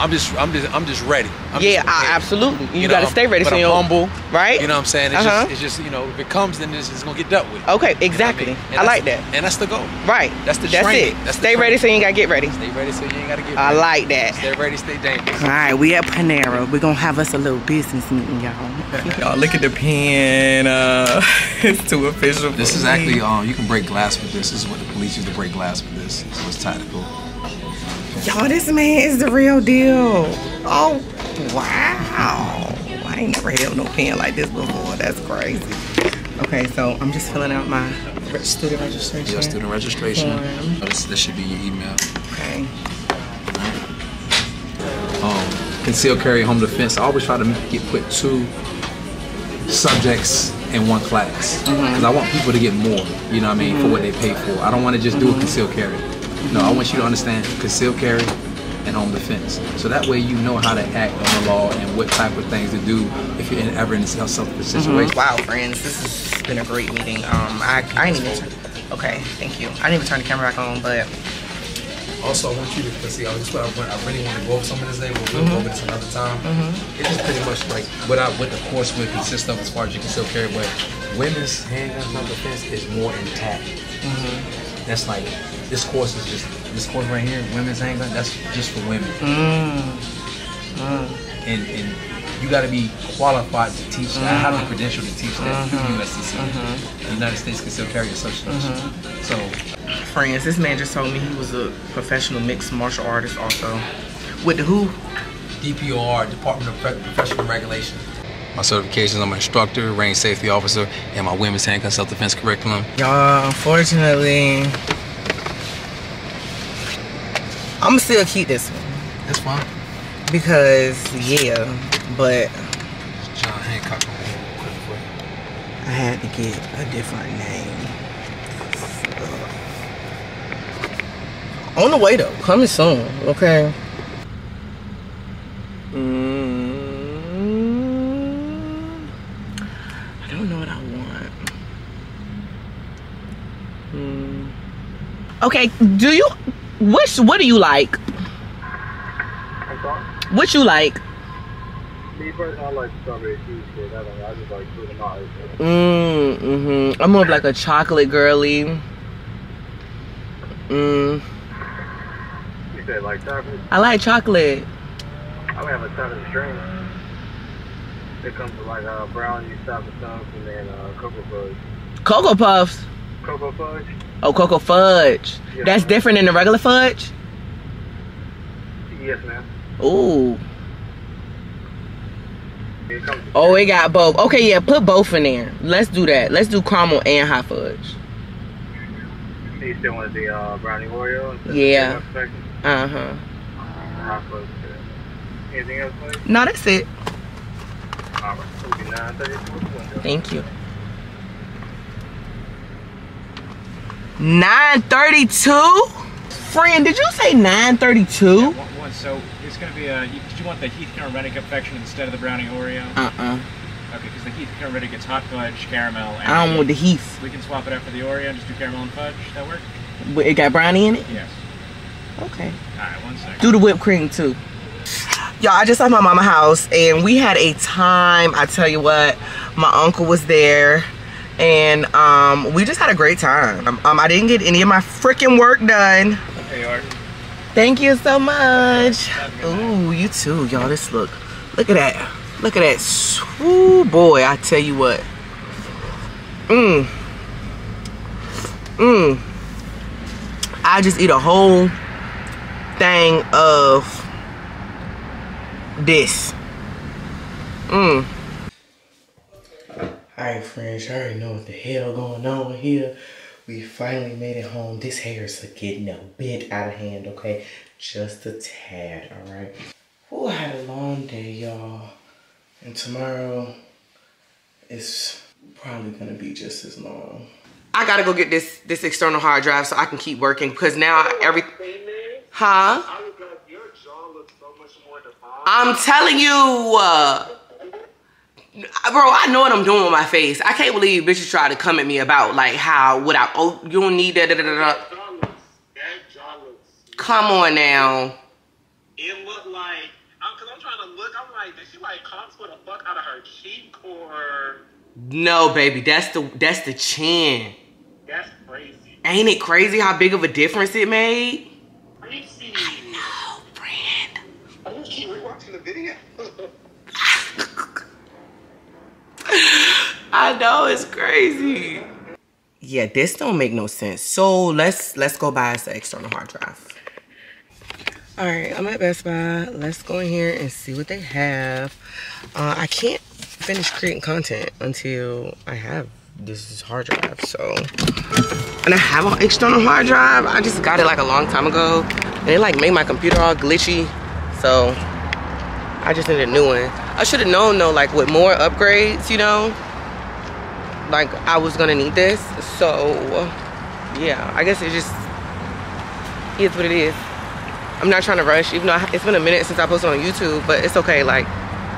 I'm just, I'm just, I'm just ready. I'm yeah, just I, absolutely. You, You gotta know, stay ready. but so I'm you don't- humble, right? You know what I'm saying? It's Uh-huh. just, it's just, you know, if it comes, then it's, it's gonna get dealt with. Okay, You know I exactly. mean? I, like that. And that's the goal. Right. That's the That's training. it. That's the stay ready so you ain't gotta get ready. Stay ready so you ain't gotta get. I ready. like that. Stay ready, stay dangerous. All right, we at Panera. We're gonna have us a little business meeting, y'all. y'all, look at the pen. Uh, it's too official. This is actually, um, you can break glass with this. This is what the police use to break glass with this. So it's tactical. Y'all, this man is the real deal. Oh, wow. I ain't never held no pen like this before. That's crazy. Okay, so I'm just filling out my student registration. Your student registration. Oh, This, this should be your email. Okay. um, concealed carry home defense. I always try to get put two subjects in one class because I want people to get more. You know what I mean for what they pay for. I don't want to just do a concealed carry. No, I want you to understand concealed carry and home defense. So that way you know how to act on the law and what type of things to do if you're in, ever in a self-defense mm-hmm. situation. Wow, friends, this has been a great meeting. Um, I, I ain't even. Turn, okay, thank you. I didn't even turn the camera back on, but Also, I want you to see. This is what I, want- I really want to go over some of this today, but we'll go mm-hmm. over this another time. Mm-hmm. It's just pretty much like what I what the course would consist of as far as you concealed carry. But women's handgun self-defense is more intact. That's like this course is just this course right here, women's handgun. That's just for women. Mm. And and you got to be qualified to teach that. I have the mm. credential to teach that through mm-hmm. USCC, mm-hmm. the United States Concealed Carry Association. Mm-hmm. So. friends, this man just told me he was a professional mixed martial artist also. With the who? DPOR, Department of Professional Regulation. My certifications, I'm an instructor, range safety officer, and my women's handgun self-defense curriculum. Y'all, unfortunately, I'm still keep this one That's fine. because yeah, but John Hancock on here real quick for you. I had to get a different name. On the way though, coming soon. Okay. Mm, I don't know what I want. Mm. Okay, do you? Which? What do you like? What you like? Me personally, I like strawberry cheesecake. I don't know. I just like fruit and all. Mm, mm-hmm. I'm more of like a chocolate girly. Mm, You said like chocolate? I like chocolate. I would have a chocolate string. It comes with like uh, brownie, chocolate chunks, and then uh, cocoa Puffs. Cocoa Puffs. Cocoa fudge? Oh, cocoa fudge. Yes, That's ma'am. different than the regular fudge? Yes, ma'am. Ooh. It Oh, it got both. Okay, yeah, put both in there. Let's do that. Let's do caramel and hot fudge. You still want the uh, brownie Oreo? Yeah. Uh-huh. Hot fudge. uh, Anything else, please? No, that's it. All right. It'll be 932 window. Thank you. 932? Friend, did you say 932? One, one, so it's going to be a. You, did you want the Heath Caramel affection instead of the brownie Oreo? Uh-uh. Okay, because the Heath Caramel gets hot fudge, caramel, and I don't want the Heath. We can swap it out for the Oreo and just do caramel and fudge. That work? But It got brownie in it? Yes. Okay. All right, one second. Do the whipped cream too. Y'all, I just left my mama house and we had a time. I tell you what, my uncle was there and um, we just had a great time. Um, um, I didn't get any of my freaking work done. Thank you so much. Ooh, you too, y'all. This look, look at that. Look at that. Ooh, boy, I tell you what. Mmm. Mmm. I just eat a whole thing of this. Mmm. Alright, friends, you already know what the hell going on here. We finally made it home. This hair is getting a bit out of hand, okay? Just a tad, alright? Oh, I had a long day, y'all. And tomorrow is probably gonna be just as long. I gotta go get this this external hard drive so I can keep working because now every huh? I'm telling you, uh, bro. I know what I'm doing with my face. I can't believe bitches try to come at me about like how without oh you don't need that. Da, da, da, da. Come on now. It looked like, um, cause I'm trying to look, I'm like, did she like contour the fuck out of her cheek or No, baby, that's the that's the chin. that's crazy? Ain't it crazy how big of a difference it made? Crazy. I know, friend. Are you keep rewatching the video? I know it's crazy. Yeah, this don't make no sense. So let's let's go buy us an external hard drive. All right, I'm at Best Buy. Let's go in here and see what they have. Uh, I can't finish creating content until I have this hard drive. So, and I have an external hard drive. I just got it like a long time ago, and it like made my computer all glitchy. So I just need a new one. I should have known though, like with more upgrades, you know, like I was gonna need this. So yeah, I guess it just is what it is. I'm not trying to rush, even though I- it's been a minute since I posted on YouTube, but it's okay. Like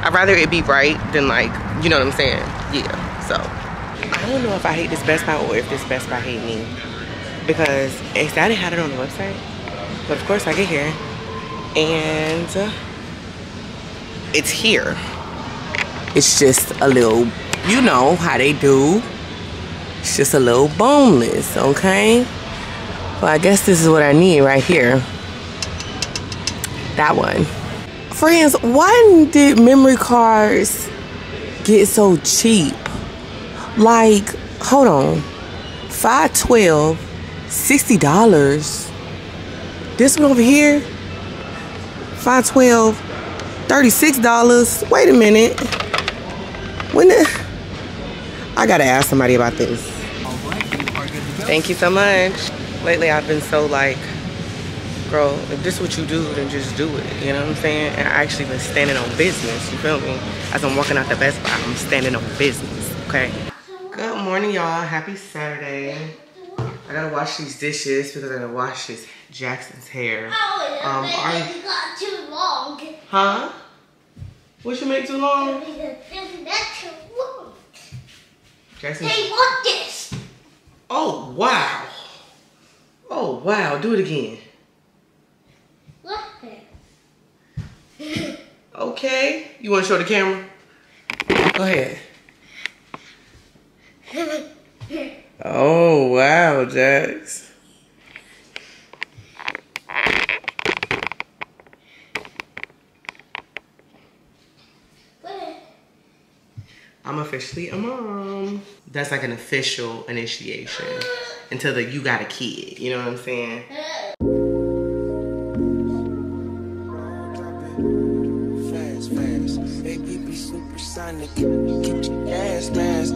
I'd rather it be right than like, you know what I'm saying? Yeah. So I don't know if I hate this Best Buy or if this Best Buy hate me because it's that it had it on the website, but of course I get here and it's here. It's just a little, you know how they do. It's just a little boneless, okay? Well, I guess this is what I need right here. That one. Friends, why did memory cards get so cheap? Like, hold on. 512 $60. This one over here, 512 $36. Wait a minute. When the, I gotta ask somebody about this. Thank you so much. Lately I've been so like girl, if this is what you do, then just do it. You know what I'm saying? And I actually been standing on business. You feel me? As I'm walking out the Best Buy, I'm standing on business. Okay. Good morning, y'all. Happy Saturday. I gotta wash these dishes because I gotta wash this Jackson's hair. Oh, Um, are got too long. Huh? What you make too long? That's too long. Jackson. They want this. Oh wow. Oh wow. Do it again. Look there. Okay. You want to show the camera? Go ahead. Oh wow, Jax. I'm officially a mom. That's like an official initiation until the you got a kid. You know what I'm saying?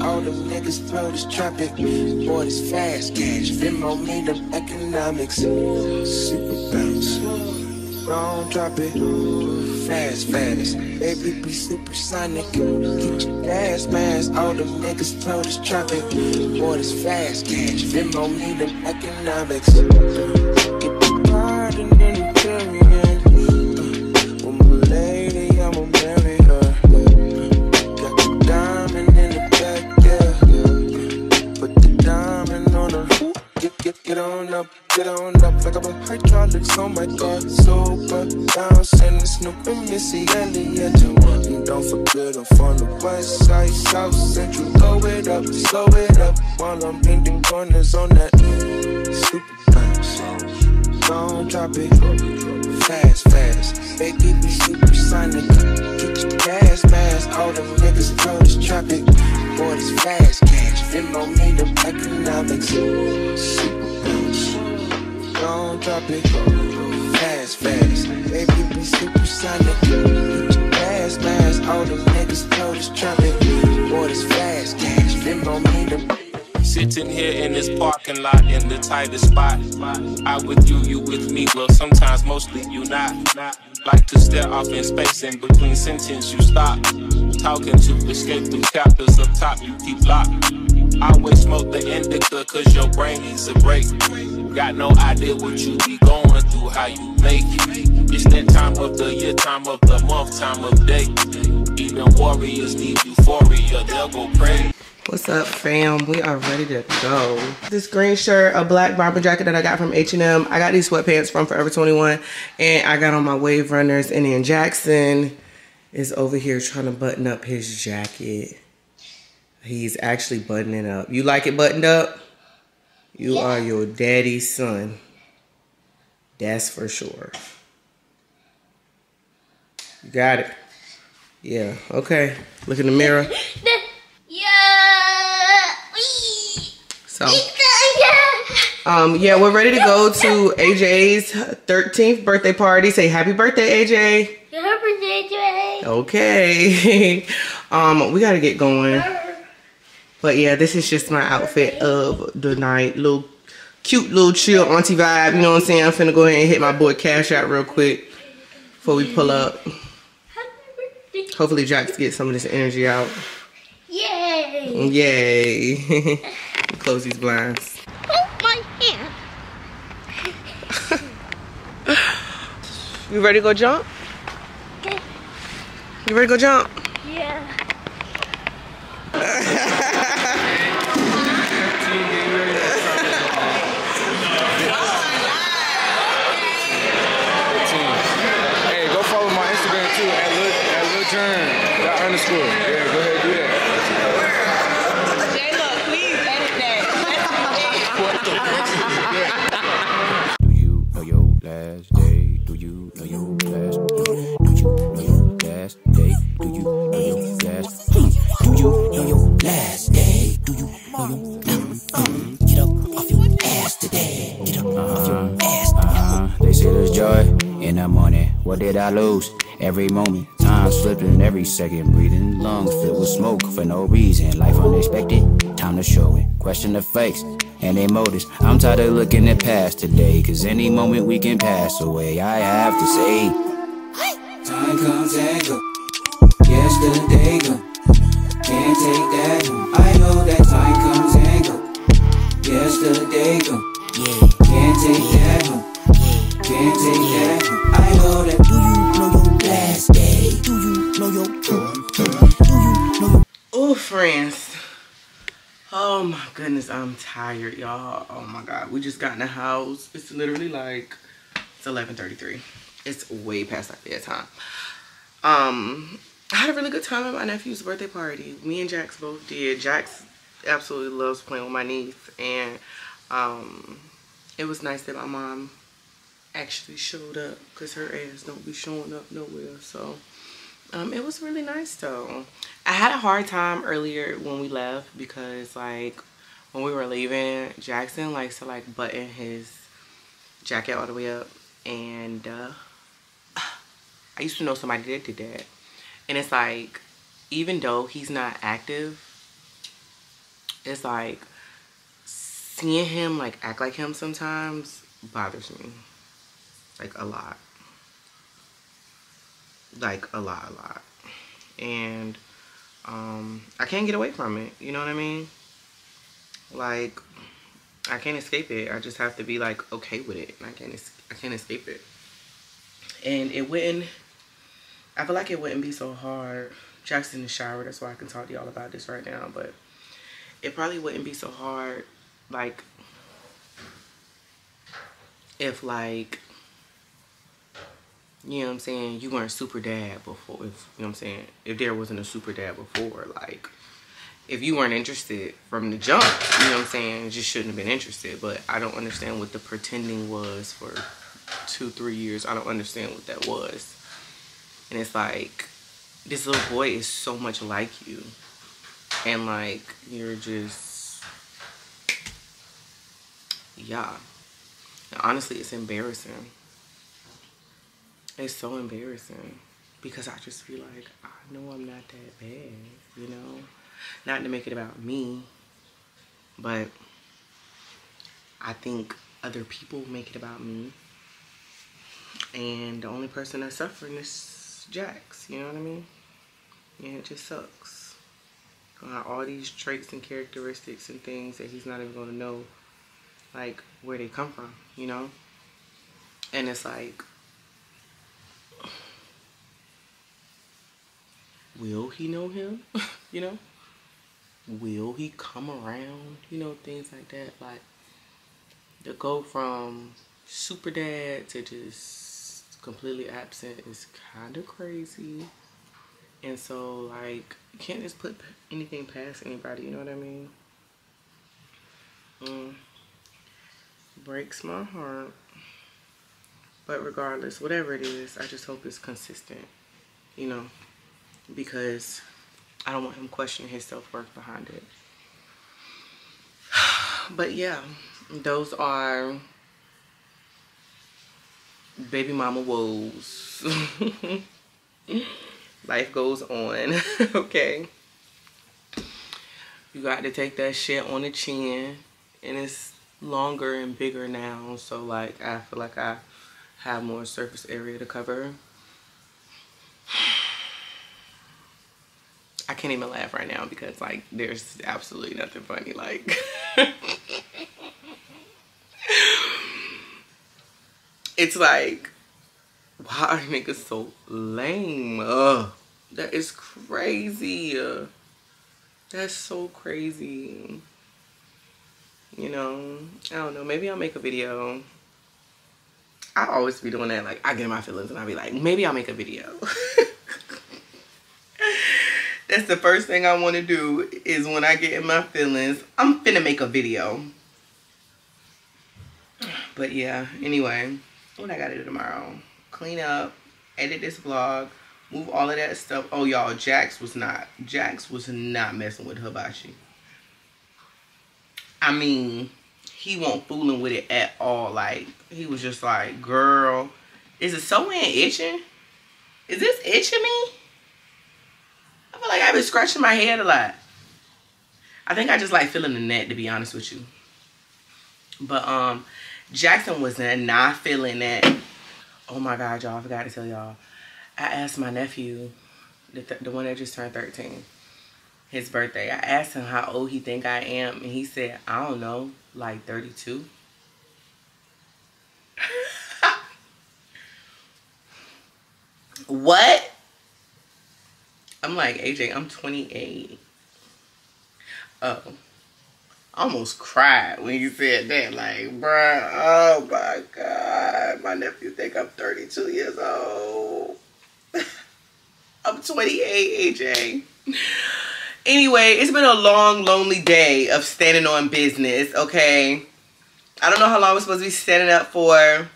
All them niggas throw this. Boy, this fast cash. Venmo me them economics. Super bounce. Don't drop it. Fast, fast. Baby be supersonic. Get your gas mask. All them niggas throw this traffic. Boy, this fast cash. Venmo me them economics. Get the garden in the period. With my lady, I'ma marry her. Got the diamond in the back, yeah. Put the diamond on her. Get, get, get on up, get on up. Like I'm a hydraulics on my Snoop and Missy Elliott. And don't forget, I'm from the west side, south central. Go it up, slow it up. While I'm bending corners on that super bounce. Don't drop it tightest spot. I with you, you with me. Well, sometimes mostly you not. Like to stare off in space and between sentence you stop. Talking to escape the chapters up top you keep locked. I Always smoke the indica cause your brain needs a break. Got no idea what you be going through, how you make it. It's that time of the year, time of the month, time of day. Even warriors need euphoria, they'll go pray. What's up, fam? We are ready to go. This green shirt, a black bomber jacket that I got from H&M. I got these sweatpants from Forever 21, and I got on my Wave Runners. And then Jackson is over here trying to button up his jacket. He's actually buttoning up. You like it buttoned up? You are your daddy's son. That's for sure. You got it. Yeah, okay. Look in the mirror. Yeah. So, um, yeah, we're ready to go to AJ's 13th birthday party. Say happy birthday, AJ. Happy birthday. AJ. Okay. um, we gotta get going. But yeah, this is just my outfit of the night. Little cute little chill auntie vibe. You know what I'm saying? I'm finna go ahead and hit my boy Cash out real quick before we pull up. Hopefully Jax gets some of this energy out. Yay. Yay. Close these blinds. Oh, my hand. You ready to go jump? Okay. You ready to go jump? Yeah. What did I lose? Every moment, time slipping every second, breathing lungs filled with smoke for no reason. Life unexpected, time to show it. Question the fakes. and they motives. I'm tired of looking at past today, cause any moment we can pass away. I have to say, Time comes and go. Tired, y'all. Oh my god, we just got in the house. It's literally like it's 11:33. It's way past our bedtime. Um, I had a really good time at my nephew's birthday party. Me and Jax both did. Jax absolutely loves playing with my niece, and um, it was nice that my mom actually showed up because her ass don't be showing up nowhere. So um, it was really nice though. I had a hard time earlier when we left because like when we were leaving, Jackson likes to like button his jacket all the way up and uh, I used to know somebody that did that. And it's like, even though he's not active, it's like seeing him like act like him sometimes bothers me. Like a lot. Like a lot, a lot. And um, I can't get away from it. You know what I mean? Like, I can't escape it. I just have to be like okay with it. I can't. I can't escape it. And it wouldn't. I feel like it wouldn't be so hard. Jack's in the shower. That's why I can talk to y'all about this right now. But it probably wouldn't be so hard, like, if like you know what I'm saying, you weren't super dad before, if, you know what I'm saying, if there wasn't a super dad before, like, if you weren't interested from the jump, you know what I'm saying, you just shouldn't have been interested, but I don't understand what the pretending was for two, three years, I don't understand what that was, and it's like, this little boy is so much like you, and like, you're just, yeah, and honestly, it's embarrassing. It's so embarrassing because I just feel like I know I'm not that bad, you know? Not to make it about me, but I think other people make it about me. And the only person that's suffering is Jax, you know what I mean? Yeah, it just sucks. all these traits and characteristics and things that he's not even going to know, like, where they come from, you know? And it's like, will he know him? you know? Will he come around? You know, things like that. Like, to go from super dad to just completely absent is kind of crazy. And so, like, you can't just put anything past anybody, you know what I mean? Mm. Breaks my heart. But regardless, whatever it is, I just hope it's consistent, you know? because I don't want him questioning his self-worth behind it. But yeah, those are baby mama woes. Life goes on, okay? You got to take that shit on the chin and it's longer and bigger now. So like, I feel like I have more surface area to cover. I can't even laugh right now because like there's absolutely nothing funny. Like it's like why are niggas so lame? Ugh, that is crazy. That's so crazy. You know, I don't know. Maybe I'll make a video. I always be doing that. Like I get my feelings and I'll be like, maybe I'll make a video. That's the first thing I want to do is when I get in my feelings, I'm finna make a video. But yeah, anyway, what I gotta do tomorrow? Clean up, edit this vlog, move all of that stuff. Oh, y'all, Jax was not, Jax was not messing with Hibachi. I mean, he won't fooling with it at all. Like, he was just like, girl, is it sewing itching? Is this itching me? Like I've been scratching my head a lot. I think I just like feeling the net, to be honest with you. But um, Jackson was not feeling that. Oh my God, y'all, I forgot to tell y'all. I asked my nephew, the, th the one that just turned 13, his birthday. I asked him how old he think I am. And he said, I don't know, like 32. what? I'm like, AJ, I'm 28. Oh. I almost cried when you said that. Like, bruh, oh my God. My nephew think I'm 32 years old. I'm 28, AJ. Anyway, it's been a long, lonely day of standing on business, okay? I don't know how long I'm supposed to be standing up for.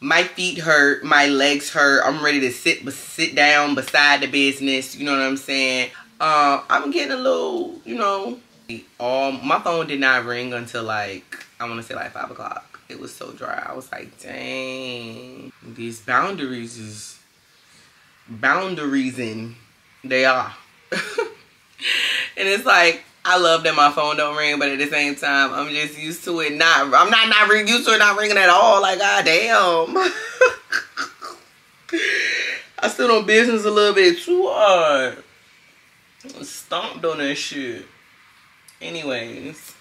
My feet hurt. My legs hurt. I'm ready to sit sit down beside the business. You know what I'm saying? Uh, I'm getting a little, you know, um, my phone did not ring until like, I want to say like 5 o'clock. It was so dry. I was like, dang. These boundaries is boundaries and they are. and it's like, I love that my phone don't ring, but at the same time, I'm just used to it not. I'm not not used to it not ringing at all. Like, god damn. I stood on business a little bit too hard. Stomped on that shit. Anyways,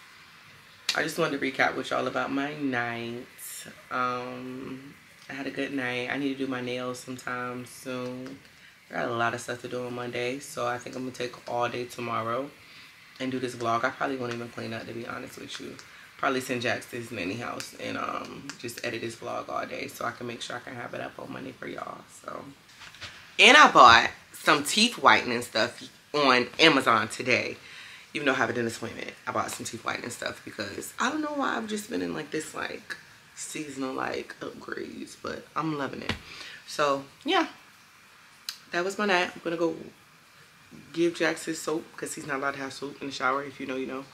I just wanted to recap with y'all about my night. Um, I had a good night. I need to do my nails sometime soon. I got a lot of stuff to do on Monday, so I think I'm gonna take all day tomorrow and do this vlog. I probably won't even clean up to be honest with you. Probably send Jax to his nanny house and um, just edit this vlog all day so I can make sure I can have it up on Monday for y'all. So, and I bought some teeth whitening stuff on Amazon today. Even though I have a dentist appointment, I bought some teeth whitening stuff because I don't know why I've just been in like this like seasonal like upgrades, but I'm loving it. So yeah, that was my night. I'm gonna go give Jax his soap because he's not allowed to have soap in the shower. If you know, you know.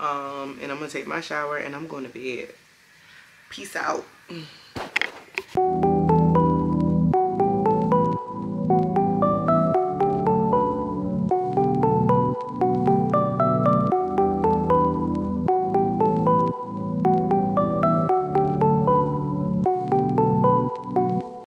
Um, and I'm gonna take my shower and I'm going to bed. Peace out.